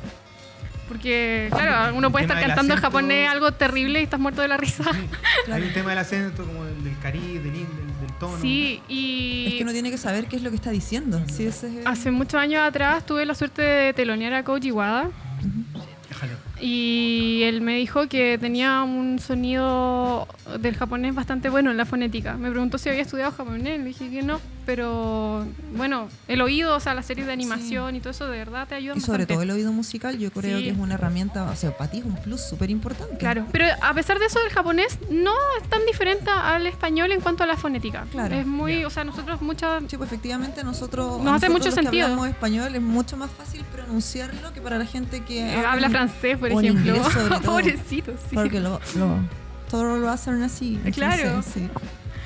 Porque, claro, uno puede El estar cantando en acento. japonés algo terrible y estás muerto de la risa. [LAUGHS] Hay un tema del acento, como del, del cariz, del, del, del tono. Sí, y Es que uno tiene que saber qué es lo que está diciendo. Sí, ese es- hace muchos años atrás tuve la suerte de telonear a Koji Wada Déjalo. Y él me dijo que tenía un sonido del japonés bastante bueno en la fonética. Me preguntó si había estudiado japonés, le dije que no, pero bueno, el oído, o sea, las series de animación y todo eso de verdad te ayudan Y sobre bastante. todo el oído musical, yo creo Sí. que es una herramienta, o sea, para ti es un plus súper importante. Claro, pero a pesar de eso, el japonés no es tan diferente al español en cuanto a la fonética. Claro. Es muy, o sea, nosotros muchas... Sí, pues efectivamente nosotros, Nos hace nosotros mucho los que sentido. hablamos español es mucho más fácil pronunciarlo que para la gente que eh, habla francés, por o en ejemplo. inglés [LAUGHS] sobre todo. Pobrecito, sí. Porque lo, lo- todo lo hacen así. Claro. sí.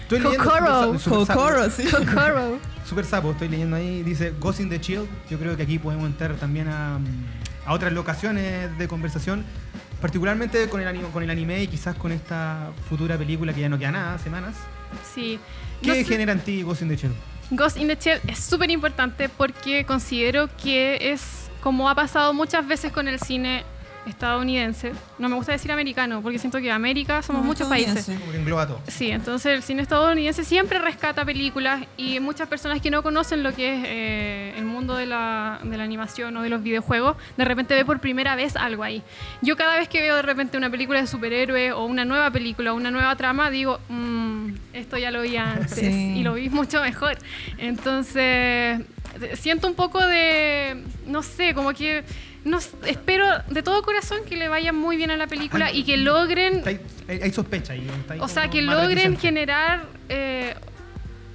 Estoy Kokoro. Super. Kokoro, sí. Kokoro. Super Sapo, estoy leyendo ahí, dice Ghost in the Shield. Yo creo que aquí podemos entrar también a, a otras locaciones de conversación, particularmente con el, anime, con el anime y quizás con esta futura película que ya no queda nada, semanas. Sí. ¿Qué No genera en ti Ghost in the Shell? Ghost in the Shell es súper importante porque considero que es como ha pasado muchas veces con el cine estadounidense. No me gusta decir americano porque siento que América somos No, muchos países. todo. Sí, entonces el cine estadounidense siempre rescata películas y muchas personas que no conocen lo que es eh, el mundo de la, de la animación o de los videojuegos, de repente ve por primera vez algo ahí. Yo cada vez que veo de repente una película de superhéroes o una nueva película o una nueva trama, digo, "Mm, esto ya lo vi antes Sí. y lo vi mucho mejor. Entonces, siento un poco de, no sé, como que... Espero de todo corazón que le vaya muy bien a la película y que logren Está ahí- hay, sospecha ahí. o sea, que logren reticente. generar eh,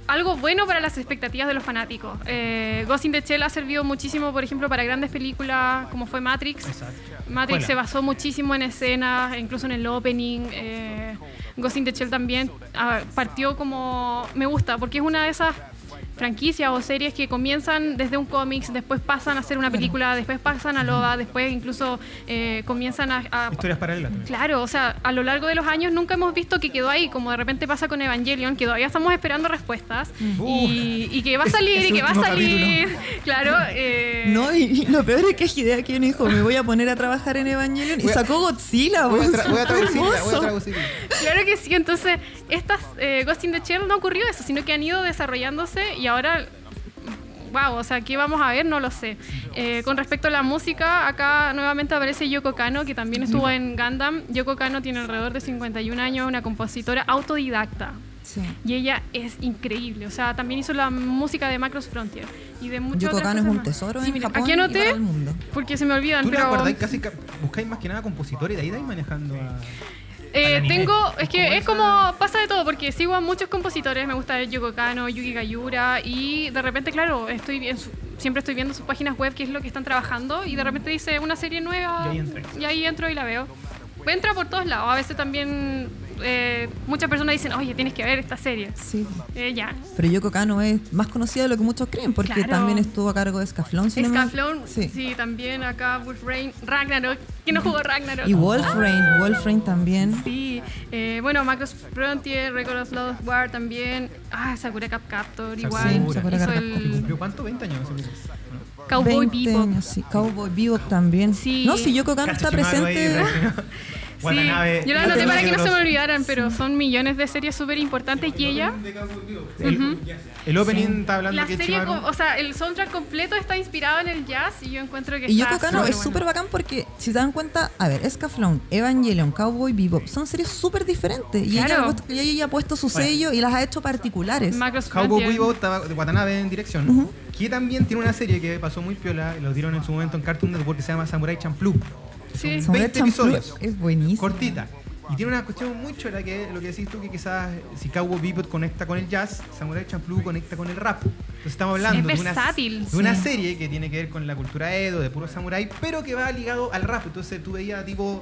algo bueno para las expectativas de los fanáticos. Eh, Ghost in the Shell ha servido muchísimo, por ejemplo, para grandes películas como fue Matrix. Exacto. Matrix se basó muchísimo en escenas, incluso en el opening. eh, Ghost in the Shell también ah, partió como... Me gusta, porque es una de esas franquicias o series que comienzan desde un cómics, después pasan a hacer una película, después pasan a LOA, después incluso eh, comienzan a, a Historias paralelas. también. Claro, o sea, a lo largo de los años nunca hemos visto que quedó ahí, como de repente pasa con Evangelion, que todavía estamos esperando respuestas y, y que va a salir y que va a salir. [LAUGHS] Claro, eh, No, y, y lo peor es que Hideaki me dijo, me voy a poner a trabar en Evangelion y Voy a- sacó Godzilla. Voy a, voy a [LAUGHS] fue traducirla, voy a hermoso. traducirla. claro que sí. Entonces, estas eh, Ghost in the Shell no ocurrió eso, sino que han ido desarrollándose y ahora. Wow, o sea, ¿qué vamos a ver? No lo sé. Eh, con respecto a la música, acá nuevamente aparece Yoko Kano, que también estuvo en Gundam. Yoko Kano tiene alrededor de 51 años, una compositora autodidacta. Sí. Y ella es increíble. O sea, también hizo la música de Macross Frontier. Y de muchas Yoko Kano es un más. tesoro Sí, en mira, Japón aquí y anoté para el mundo. porque se me olvidan, ¿Tú pero acordáis? Casi ca- buscáis más que nada compositores y de ahí vais manejando a... Eh, tengo, es que es como pasa de todo, porque sigo a muchos compositores, me gusta Yoko Kano, Yuki Gayura, y de repente, claro, estoy bien, su- siempre estoy viendo sus páginas web, qué es lo que están trabajando, y de repente dice una serie nueva, Y ahí y ahí entro y la veo. Entra por todos lados, a veces también eh, muchas personas dicen, oye, tienes que ver esta serie. Sí. Eh, ya. Pero Yoko Kano es más conocida de lo que muchos creen, porque Claro. también estuvo a cargo de Scaflón. si no me- Scaflón, sí. Sí. también acá Wolf Rain, Ragnarok, ¿quién no jugó Ragnarok? Y Wolfrain, Wolfrain también. Sí, eh, bueno, Macros Frontier, Record of Lost War también. Ah, Sakura Cap Captor, igual. Sí, hizo Sakura Cap Captor. ¿Y el cumplió cuánto? ¿20 años? Cowboy 20 Bebop. años, sí. Cowboy Bebop también. Sí. No, si Yoko Kano está presente. [LAUGHS] Sí, Watanabe. yo la anoté para que no se me olvidaran, pero son millones de series súper importantes y ella... El, el opening está hablando La que serie, Chimaru- o sea, el soundtrack completo está inspirado en el jazz y yo encuentro que Y está Yoko Kano súper es bueno. súper bacán porque, si se dan cuenta, a ver, Escaflón, Evangelion, Cowboy Bebop, son series súper diferentes. Y ella, Claro. ha puesto- y ella ha puesto su Bueno. sello y las ha hecho particulares. Macros Cowboy. Bebop estaba de Watanabe en dirección, Ujú. que también tiene una serie que pasó muy piola, y lo dieron en su momento en Cartoon Network que se llama Samurai Champloo. Sí. Samurai 20 Champloo episodios. Es buenísimo. Cortita. Y tiene una cuestión muy chula que lo que decís tú, que quizás si Cowboy Bebop conecta con el jazz, Samurai Champloo conecta con el rap. Entonces estamos hablando Es de una, de una Sí. serie que tiene que ver con la cultura Edo, de puro samurai, pero que va ligado al rap. Entonces tú veías tipo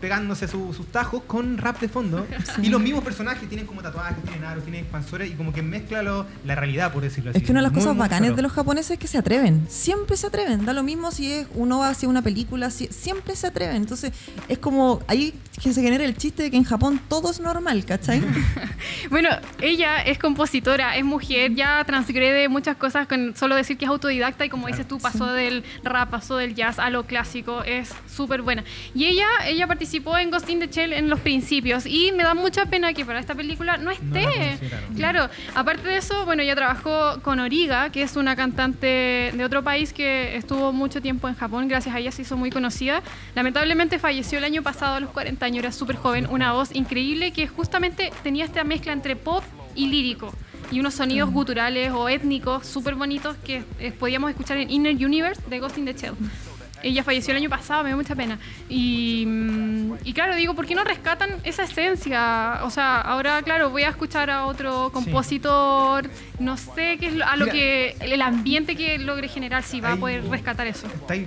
pegándose su- sus tajos con rap de fondo. [LAUGHS] Y los mismos personajes tienen como tatuajes, tienen aros, tienen expansores y como que mezcla lo- la realidad, por decirlo así. Es que una de las Muy, cosas muy bacanes de los japoneses es que se atreven. Siempre se atreven. Da lo mismo si es uno va hacia una película, si- siempre se atreven. Entonces, es como ahí que se genera el chiste de que en Japón todo es normal, ¿cachai? [LAUGHS] Bueno, ella es compositora, es mujer, ya transgrede muchas cosas con solo decir que es autodidacta y como dices tú, pasó del rap, pasó del jazz a lo clásico, es súper buena. Y ella, ella participó en Ghost in the Shell en los principios y me da mucha pena que para esta película no No esté. consideraron. claro, aparte de eso, bueno, ella trabajó con Origa, que es una cantante de otro país que estuvo mucho tiempo en Japón, gracias a ella se hizo muy conocida. Lamentablemente falleció el año pasado a los 40 años, era súper joven, una voz increíble que justamente tenía esta mezcla entre pop y lírico y unos sonidos guturales o étnicos súper bonitos que eh, podíamos escuchar en Inner Universe de Ghost in the Shell. Ella falleció el año pasado, me dio mucha pena. Y, mm, y claro, digo, ¿por qué no rescatan esa esencia? O sea, ahora, claro, voy a escuchar a otro compositor, no sé qué es lo- a lo Mira. que, el ambiente que logre generar, si va a Ahí- poder rescatar eso. estáis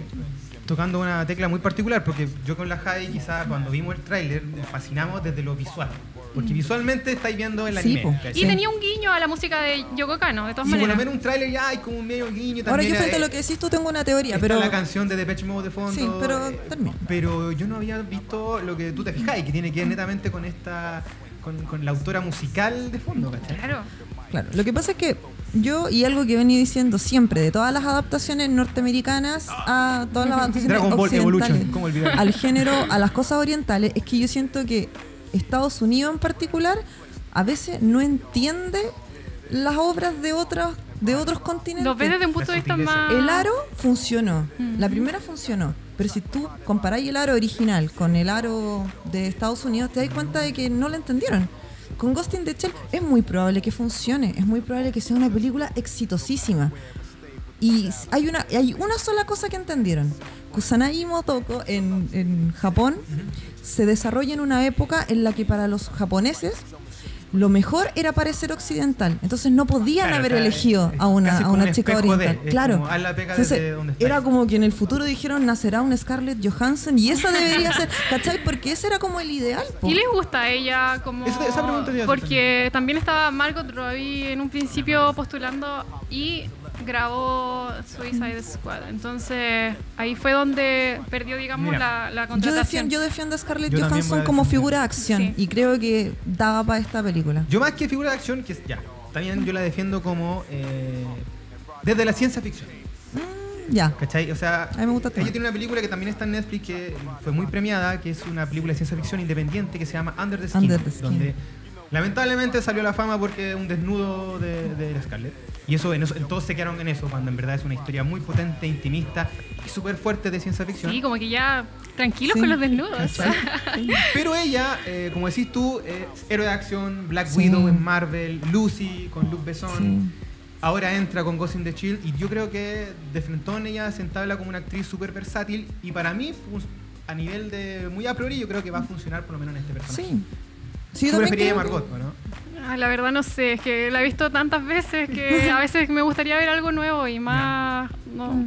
tocando una tecla muy particular porque yo con la Javi quizás cuando vimos el tráiler nos fascinamos desde lo visual porque visualmente estáis viendo el Sí, anime po. ¿cachai? Mm. Y tenía un guiño a la música de Yoko Kano, de todas y por maneras. ver un tráiler ya hay como un medio guiño también Ahora yo frente a eh, lo que decís tú tengo una teoría, está pero... la canción de Depeche Mode de fondo Sí, pero eh, termina. pero yo no había visto lo que tú te fijáis que tiene que ver netamente con esta con, con la autora musical de fondo ¿cachai? Claro. Claro, lo que pasa es que yo, y algo que he venido diciendo siempre, de todas las adaptaciones norteamericanas a todas las adaptaciones Dragon Ball occidentales, Evolution, ¿cómo olvidar? al género, a las cosas orientales, es que yo siento que Estados Unidos en particular a veces no entiende las obras de otros, de otros continentes. Lo ves desde un punto de vista más... El aro funcionó. Mm. La primera funcionó. Pero si tú comparáis el aro original con el aro de Estados Unidos, te das cuenta de que no lo entendieron. Con Ghost in the Shell es muy probable que funcione. Es muy probable que sea una película exitosísima. Y hay una, hay una sola cosa que entendieron. Kusanagi Motoko en, en Japón se desarrolla en una época en la que para los japoneses lo mejor era parecer occidental. Entonces no podían Claro, haber está- elegido es a una, a una un chica de, oriental. claro. como, haz la pega Entonces, desde donde estáis. era como que en el futuro dijeron nacerá una Scarlett Johansson y esa debería ser, ¿cachai? Porque ese era como el ideal. po. ¿Y les gusta a ella como Esa- esa pregunta porque también estaba Margot Robbie en un principio postulando y grabó Suicide Squad. Entonces, ahí fue donde perdió, digamos, Mira, la, la Yo contratación. defiendo, yo defiendo a Scarlett Yo Johansson a como figura de acción Sí. y creo que daba para esta película. yo más que figura de acción que es- ya también yo la defiendo como eh, desde la ciencia ficción Ya. ¿Cachai? O sea, A mí me gusta ella tiene una película que también está en Netflix que fue muy premiada, que es una película de ciencia ficción independiente que se llama Under the Skin, Under the Skin. donde lamentablemente salió a la fama porque es un desnudo de, de Scarlett. Y eso, en eso, todos se quedaron en eso, cuando en verdad es una historia muy potente, intimista y súper fuerte de ciencia ficción. Sí, como que ya tranquilos Sí. con los desnudos. [LAUGHS] Pero ella, eh, como decís tú, es héroe de acción, Black Sí. Widow en Marvel, Lucy con Luke Besson. Sí. Ahora entra con Ghost in the Shield y yo creo que de frentón ella se entabla como una actriz súper versátil y para mí a nivel de muy a priori, yo creo que va a funcionar por lo menos en este personaje. Sí. Sí, yo Tú que- Margot, ¿o ¿no? Ah, la verdad no sé, es que la he visto tantas veces que a veces me gustaría ver algo nuevo y más... No.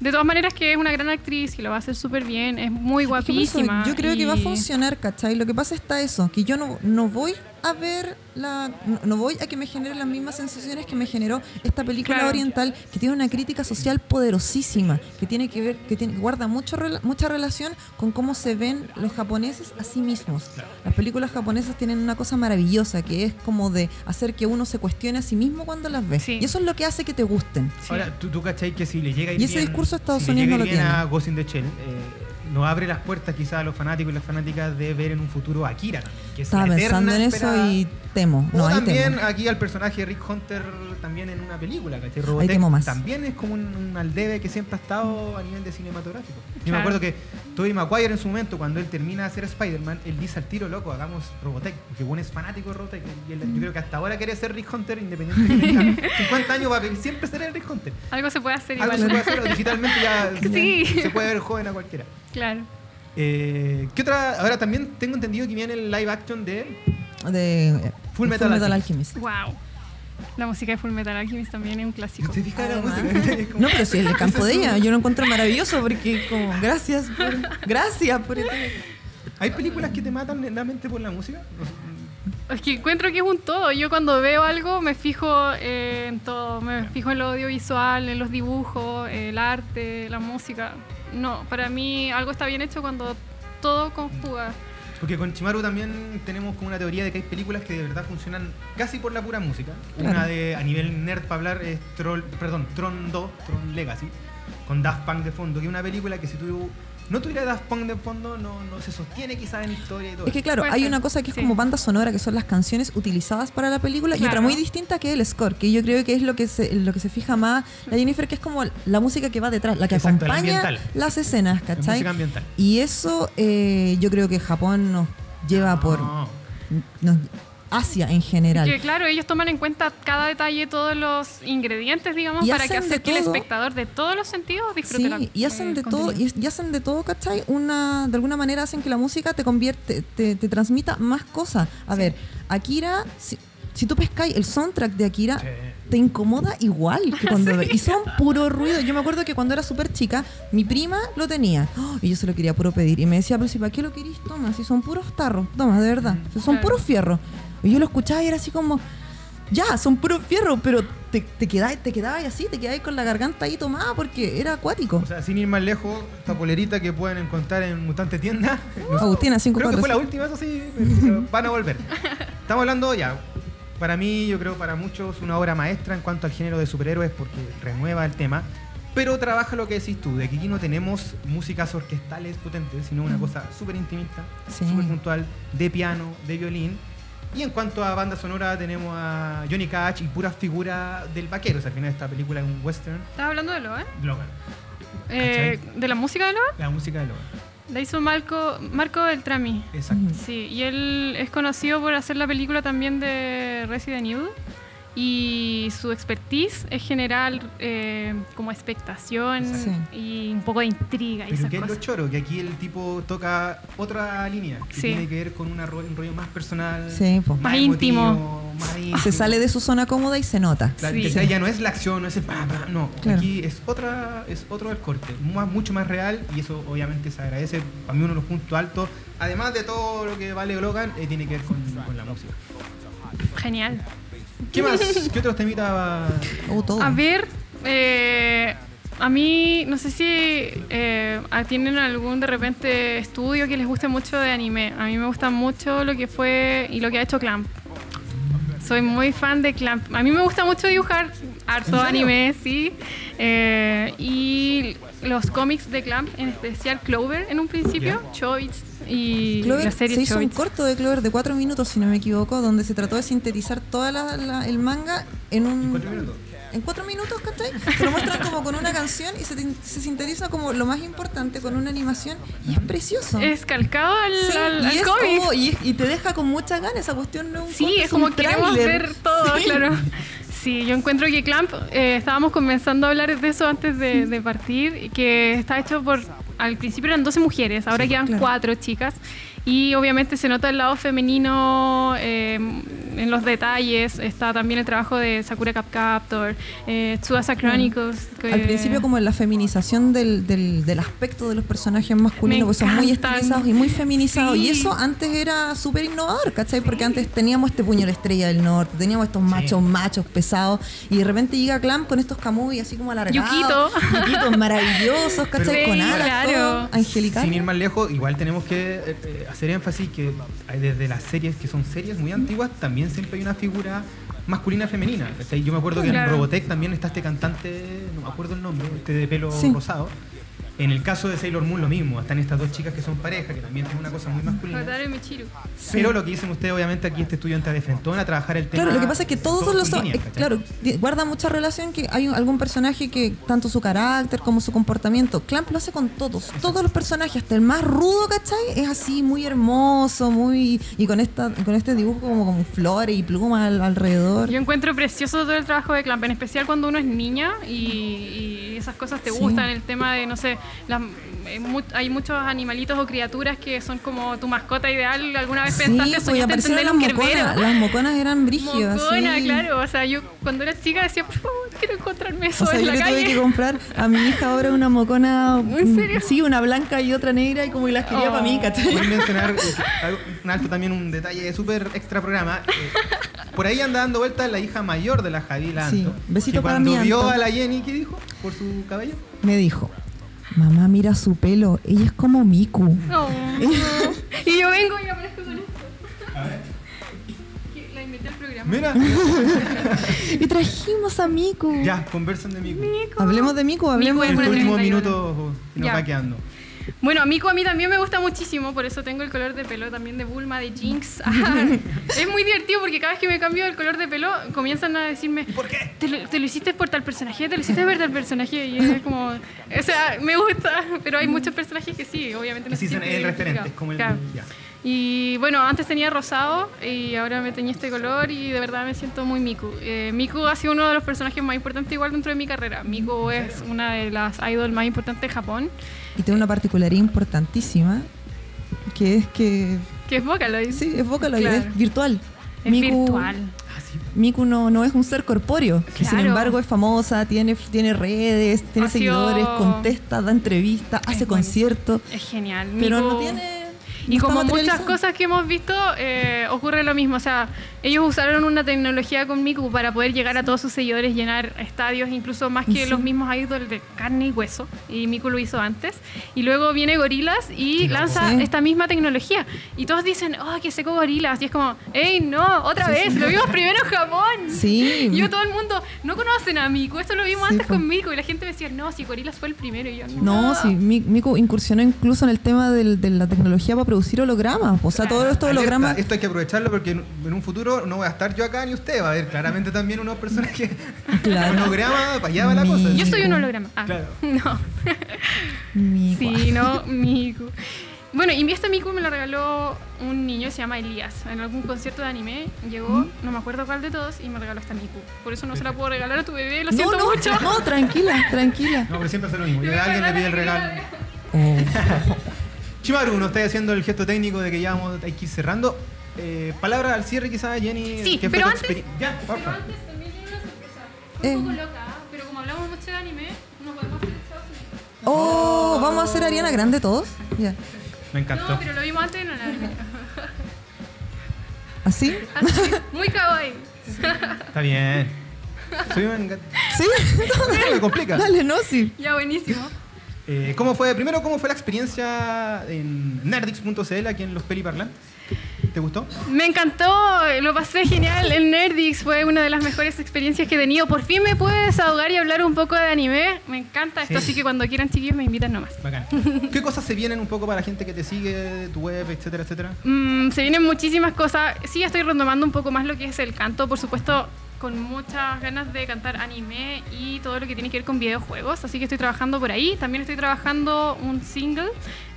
De todas maneras que es una gran actriz y lo va a hacer súper bien, es muy guapísima. Yo creo que va a y- funcionar, ¿cachai? Lo que pasa está eso, que yo no, no voy a ver la. No, no voy a que me genere las mismas sensaciones que me generó esta película Claro. oriental, que tiene una crítica social poderosísima, que tiene que ver, que tiene, guarda mucho, mucha relación con cómo se ven los japoneses a sí mismos. Las películas japonesas tienen una cosa maravillosa, que es como de hacer que uno se cuestione a sí mismo cuando las ve. Sí. Y eso es lo que hace que te gusten. Sí. Ahora, ¿tú, tú cachai que si le llega a ir Y ese bien- discurso a Estados si Unidos no lo tiene. a Ghost in the Shell, eh, nos abre las puertas quizás a los fanáticos y las fanáticas de ver en un futuro a Akira también, que es Estaba pensando en eterna eso esperada- y temo. No, o también temo. aquí al personaje de Rick Hunter también en una película, ¿cachai? Robotech temo más. también es como un, un aldebe que siempre ha estado a nivel de cinematográfico. Yo me Claro. acuerdo que Tobey Maguire en su momento, cuando él termina de hacer Spider-Man, él dice al tiro, loco, hagamos Robotech, porque bueno es fanático de Robotech. Y él- yo creo que hasta ahora quiere ser Rick Hunter independiente de que tenga 50 años, va a siempre ser el Rick Hunter. Algo se puede hacer Algo igual. se puede hacer, digitalmente ya [LAUGHS] Sí. se puede ver joven a cualquiera. Claro. Eh, ¿Qué otra? Ahora también tengo entendido que viene el live action de de eh, Full Metal Alchemist. Wow. La música de Full Metal Alchemist también es un clásico. ¿Se fija la música? No, pero sí, el campo de ella. Yo lo encuentro maravilloso porque como, gracias por, gracias por. ¿Hay películas que te matan netamente por la música? Es que encuentro que es un todo. Yo cuando veo algo me fijo eh, en todo. Me fijo en lo audiovisual, en los dibujos, el arte, la música. No, para mí algo está bien hecho cuando todo conjuga. Porque con Chimaru también tenemos como una teoría de que hay películas que de verdad funcionan casi por la pura música. Claro. Una de, a nivel nerd para hablar, es Troll, perdón, Tron 2, Tron Legacy, con Daft Punk de fondo, que es una película que si tú no tuviera Daft Punk de fondo no, no se sostiene quizás en historia y todo. Es que claro, Puede hay ser, una cosa que es sí. como banda sonora, que son las canciones utilizadas para la película, y otra muy distinta que es el score, que yo creo que es lo que se, lo que se fija más la Jennifer, que es como la música que va detrás, la que Exacto, acompaña las escenas, Es ¿cachai? música ambiental. Y eso eh, yo creo que Japón nos lleva por No. nos- Asia en general. Que claro, ellos toman en cuenta cada detalle, todos los ingredientes, digamos, Y para que hacer que el espectador de todos los sentidos disfrute Sí, la- y hacen el de todo, y, y hacen de todo, ¿cachai? Una, de alguna manera hacen que la música te convierte, te, te transmita más cosas. A ver, Akira, si, si tú pescáis el soundtrack de Akira, Sí. te incomoda igual que cuando [LAUGHS] ve- Y son puro ruido. Yo me acuerdo que cuando era súper chica, mi prima lo tenía. ¡Oh! y yo se lo quería puro pedir. Y me decía, pero si para qué lo querís, toma, si son puros tarros, toma, de verdad. Si son Claro. puros fierros. Y yo lo escuchaba y era así como, ya, son puros fierros, pero te, te te quedabas así, te quedabas con la garganta ahí tomada porque era acuático. O sea, sin ir más lejos, esta polerita que pueden encontrar en Mutante Tienda. [LAUGHS] Agustina, Creo que 5 fue la última, eso sí, van a volver. Estamos hablando ya, para mí, yo creo para muchos, una obra maestra en cuanto al género de superhéroes porque renueva el tema, pero trabaja lo que decís tú, de que aquí no tenemos músicas orquestales potentes, sino una cosa súper intimista, Sí. súper puntual, de piano, de violín. Y en cuanto a banda sonora, tenemos a Johnny Cash y puras figuras del vaquero. O sea, al final esta película es un western. ¿Estás hablando de Logan? Logan. Eh, ¿De la música de Logan? La música de Logan. La hizo Marco, Marco Beltrami. Exacto. Sí, y él es conocido por hacer la película también de Resident Evil. Y su expertise es generar eh, como expectación Exacto. y un poco de intriga y Pero esas que es lo cosas. choro, que aquí el tipo toca otra línea que Sí. tiene que ver con un rollo más personal, Sí, po. Más emotivo, íntimo. más íntimo. Se sale de su zona cómoda y se nota. Claro, Sí. que ya- ya no es la acción, no es el pa, pa, no. Claro. Aquí es otra, es otro el corte, más, mucho más real y eso obviamente se agradece. Para mí uno de los puntos altos, además de todo lo que vale Logan, eh, tiene que ver con, con la música. Genial. ¿Qué más? ¿Qué otros temitas va- Oh, todo. A ver, eh, a mí, no sé si eh, tienen algún de repente estudio que les guste mucho de anime. A mí me gusta mucho lo que fue y lo que ha hecho Clamp. Soy muy fan de Clamp. A mí me gusta mucho dibujar harto anime, sí. Eh, y los cómics de Clamp, en especial Clover en un principio, Choice y Clover, la serie se hizo un corto de Clover de cuatro minutos, si no me equivoco, donde se trató de sintetizar todo el manga en un... Cuatro minutos. En cuatro minutos, ¿cachai? Te lo muestran como con una canción y se, se sintetiza como lo más importante con una animación y es precioso. Es calcado al, Sí, al- y, al es cómic. como- y, y te deja con muchas ganas, esa cuestión no es un Sí, corto, es como un queremos ver todo, Sí. claro. Sí, yo encuentro que Clamp, eh, estábamos comenzando a hablar de eso antes de, de partir, y que está hecho por al principio eran 12 mujeres, ahora quedan claro. cuatro chicas. Y obviamente se nota el lado femenino eh, en los detalles. Está también el trabajo de Sakura Cap Captor, eh, Tsubasa Chronicles. que- Al principio como en la feminización del, del, del aspecto de los personajes masculinos, Me porque son muy estilizados y muy feminizados. Sí. Y eso antes era súper innovador, ¿cachai? Porque antes teníamos este puño de la estrella del norte, teníamos estos machos, machos pesados, y de repente llega Clamp con estos camuy así como alargados. Yukito. Yukitos maravillosos, [LAUGHS] ¿cachai? Con alas, claro. todo angelical. Sin ir más lejos, igual tenemos que eh, eh, hacer énfasis que desde las series que son series muy antiguas, también siempre hay una figura masculina femenina. Yo me acuerdo que en. Robotech también está este cantante, no me acuerdo el nombre, este de pelo Sí. rosado. En el caso de Sailor Moon lo mismo, están estas dos chicas que son pareja, que también tienen una cosa muy masculina. Pero lo que dicen ustedes, obviamente, aquí este estudio entra de frentón a trabajar el tema. Claro, lo que pasa es que todos todo los líneas, eh, claro, guarda mucha relación que hay algún personaje que tanto su carácter como su comportamiento, Clamp lo hace con todos, todos los personajes, hasta el más rudo, ¿cachai? Es así muy hermoso, muy y con esta con este dibujo como con flores y plumas al- alrededor. Yo encuentro precioso todo el trabajo de Clamp, en especial cuando uno es niña y, y esas cosas te Sí. gustan. El tema de, no sé, las- eh, hay muchos animalitos o criaturas que son como tu mascota ideal. ¿Alguna vez Sí, pensaste, pues y soñaste en tener las un moconas, las moconas eran brígidas. Mocona, sí. claro. O sea, yo cuando era chica decía, por favor, quiero encontrarme eso O sea, en yo la le tuve calle. que comprar a mi hija ahora una mocona. [LAUGHS] ¿En serio? Sí, una blanca y otra negra y como que las quería Oh. para mí, ¿cachai? Voy a [LAUGHS] mencionar eh, algo- un alto también un detalle súper extra programa. eh, por ahí anda dando vueltas la hija mayor de la Javi, la Sí, Anto, besito que para cuando mi vio Anto. a la Jenny, ¿qué dijo? Por su cabello. Me dijo, mamá, mira su pelo, ella es como Miku. No. [LAUGHS] y yo vengo y aparezco con esto. Que La invité al programa. Mira, [LAUGHS] Y trajimos a Miku. ya, conversan de Miku. Mico. Hablemos de Miku, hablemos Miku este una último 31. minuto nos Ya. va quedando. Bueno, Miku a mí también me gusta muchísimo, por eso tengo el color de pelo también de Bulma, de Jinx. [LAUGHS] es muy divertido porque cada vez que me cambio el color de pelo comienzan a decirme, ¿Por qué? ¿Te lo, te lo hiciste por tal personaje? ¿Te lo hiciste por tal personaje? Y es como, o sea, me gusta, pero hay muchos personajes que sí, obviamente no sí son el referente, es como el. Claro. ya. Y bueno, antes tenía rosado y ahora me teñí este color y de verdad me siento muy Miku. Eh, Miku ha sido uno de los personajes más importantes igual dentro de mi carrera. Miku es una de las idols más importantes de Japón, Y tiene una particularidad importantísima, que es que, que es Vocaloid. sí, es Vocaloid, Claro. es virtual. Es Miku- virtual. Ah. Miku no, no es un ser corpóreo, y sin Claro. embargo es famosa, tiene, tiene redes, tiene Ha sido- seguidores, contesta, da entrevistas, hace conciertos, Es genial. pero Miku- no tiene... Y no como muchas cosas que hemos visto, eh, ocurre lo mismo. O sea, ellos usaron una tecnología con Miku para poder llegar a todos sus seguidores, llenar estadios, incluso más que Sí. los mismos idols de carne y hueso. Y Miku lo hizo antes. Y luego viene Gorilas y lanza Sí. esta misma tecnología. Y todos dicen, oh, que seco Gorilas. Y es como, hey, no, otra Sí, vez, sí. lo vimos primero en Japón. Sí. [LAUGHS] Y yo todo el mundo, no conocen a Miku, esto lo vimos Sí, antes con Miku. Y la gente me decía, no, si Gorilas fue el primero. Y yo, No, sí, Mi- Miku incursionó incluso en el tema del- de la tecnología para producir hologramas. O sea, Claro. todos estos Alerta, hologramas. Esto hay que aprovecharlo porque en, en un futuro no voy a estar yo acá ni usted. Va a haber claramente también unos personajes. [LAUGHS] Claro. holograma, para allá va la cosa. Yo soy un holograma. Ah, Claro. [LAUGHS] no. Miku. Sí, no, Miku. Bueno, y esta Miku me la regaló un niño, se llama Elías. En algún concierto de anime llegó, no me acuerdo cuál de todos, y me regaló esta Miku. Por eso no se la puedo regalar a tu bebé, lo No, siento no, mucho. no, tranquila, tranquila. No, pero siempre hace lo mismo. [LAUGHS] Yo a alguien le pide el regalo. Oh. Chimaru, nos está haciendo el gesto técnico de que ya vamos hay que ir cerrando. Eh, palabra al cierre, quizás, Jenny. Sí, ¿qué fue pero antes-? Ya, Pero antes también tiene una sorpresa. Eh. Un poco loca, pero como hablamos mucho de anime, no podemos hacer Estados Unidos. Oh, ¿vamos a hacer Ariana Grande todos? Ya. Me encantó. No, pero lo vimos antes en el anime. [LAUGHS] ¿Así? Así, muy kawaii. Está bien. Soy [LAUGHS] un ¿Sí? [LAUGHS] me complica. Dale, no, sí. Ya, buenísimo. Eh, ¿Cómo fue? Primero, ¿cómo fue la experiencia en nerdix.cl aquí en los peliparlantes? ¿Te gustó? Me encantó, lo pasé genial. El Nerdix fue una de las mejores experiencias que he tenido. Por fin me pude desahogar y hablar un poco de anime. Me encanta esto, Sí. así que cuando quieran chiquillos me invitan nomás. Bacán. ¿Qué cosas se vienen un poco para la gente que te sigue, tu web, etcétera, etcétera? Mm, se vienen muchísimas cosas. Sí, estoy retomando un poco más lo que es el canto, por supuesto, con muchas ganas de cantar anime y todo lo que tiene que ver con videojuegos. Así que estoy trabajando por ahí. También estoy trabajando un single,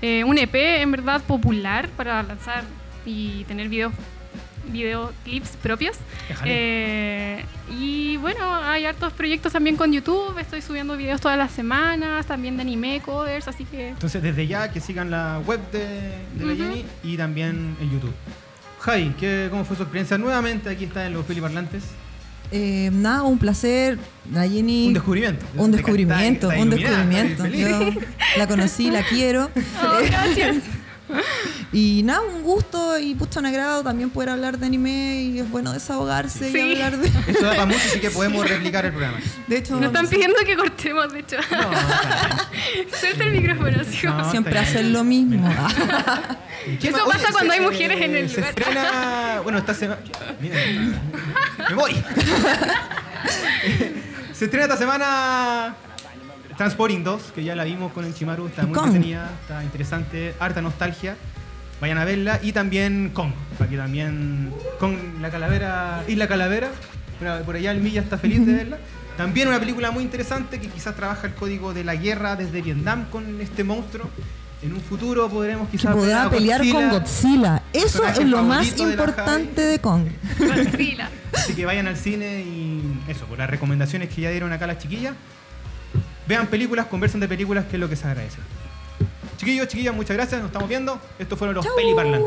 eh, un EP en verdad popular para lanzar y tener videos videoclips propios. Eh, y bueno, hay hartos proyectos también con YouTube. Estoy subiendo videos todas las semanas, también de anime, covers, así que Entonces, desde ya que sigan la web de, de la. Jenny y también el YouTube. Javi, ¿qué, ¿cómo fue su experiencia? Nuevamente aquí está en los peliparlantes. Eh, nada, un placer. La Jenny. Un descubrimiento. Un descubrimiento, está- está un descubrimiento. Yo la conocí, la quiero. [LAUGHS] Oh, gracias. [LAUGHS] Y nada, un gusto y puto un agrado también poder hablar de anime y es bueno desahogarse Sí. y hablar de. [LAUGHS] Esto da para mucho, así que podemos replicar el programa. De hecho, Nos están pidiendo que cortemos, de hecho. No. [LAUGHS] Suelta el micrófono, sí. No, siempre hacen lo mismo. ¿Y qué Eso pasa cuando hay mujeres en el se lugar. estrena. Bueno, esta semana. Mira, me voy. se estrena esta semana. Transporting 2, que ya la vimos con el Chimaru, está muy Kong. entretenida, está interesante, harta nostalgia. Vayan a verla. Y también Kong, para que también. Con la calavera. Isla Calavera. Por- Por allá el Milla está feliz de verla. También una película muy interesante que quizás trabaja el código de la guerra desde Vietnam con este monstruo. En un futuro podremos quizás podrá pelear con Godzilla. Eso es lo más favorito de importante de Kong. Godzilla. Así que vayan al cine y eso, por las recomendaciones que ya dieron acá las chiquillas. Vean películas, conversen de películas, que es lo que se agradece. Chiquillos, chiquillas, muchas gracias. Nos estamos viendo. Estos fueron los Chau. Peliparlantes.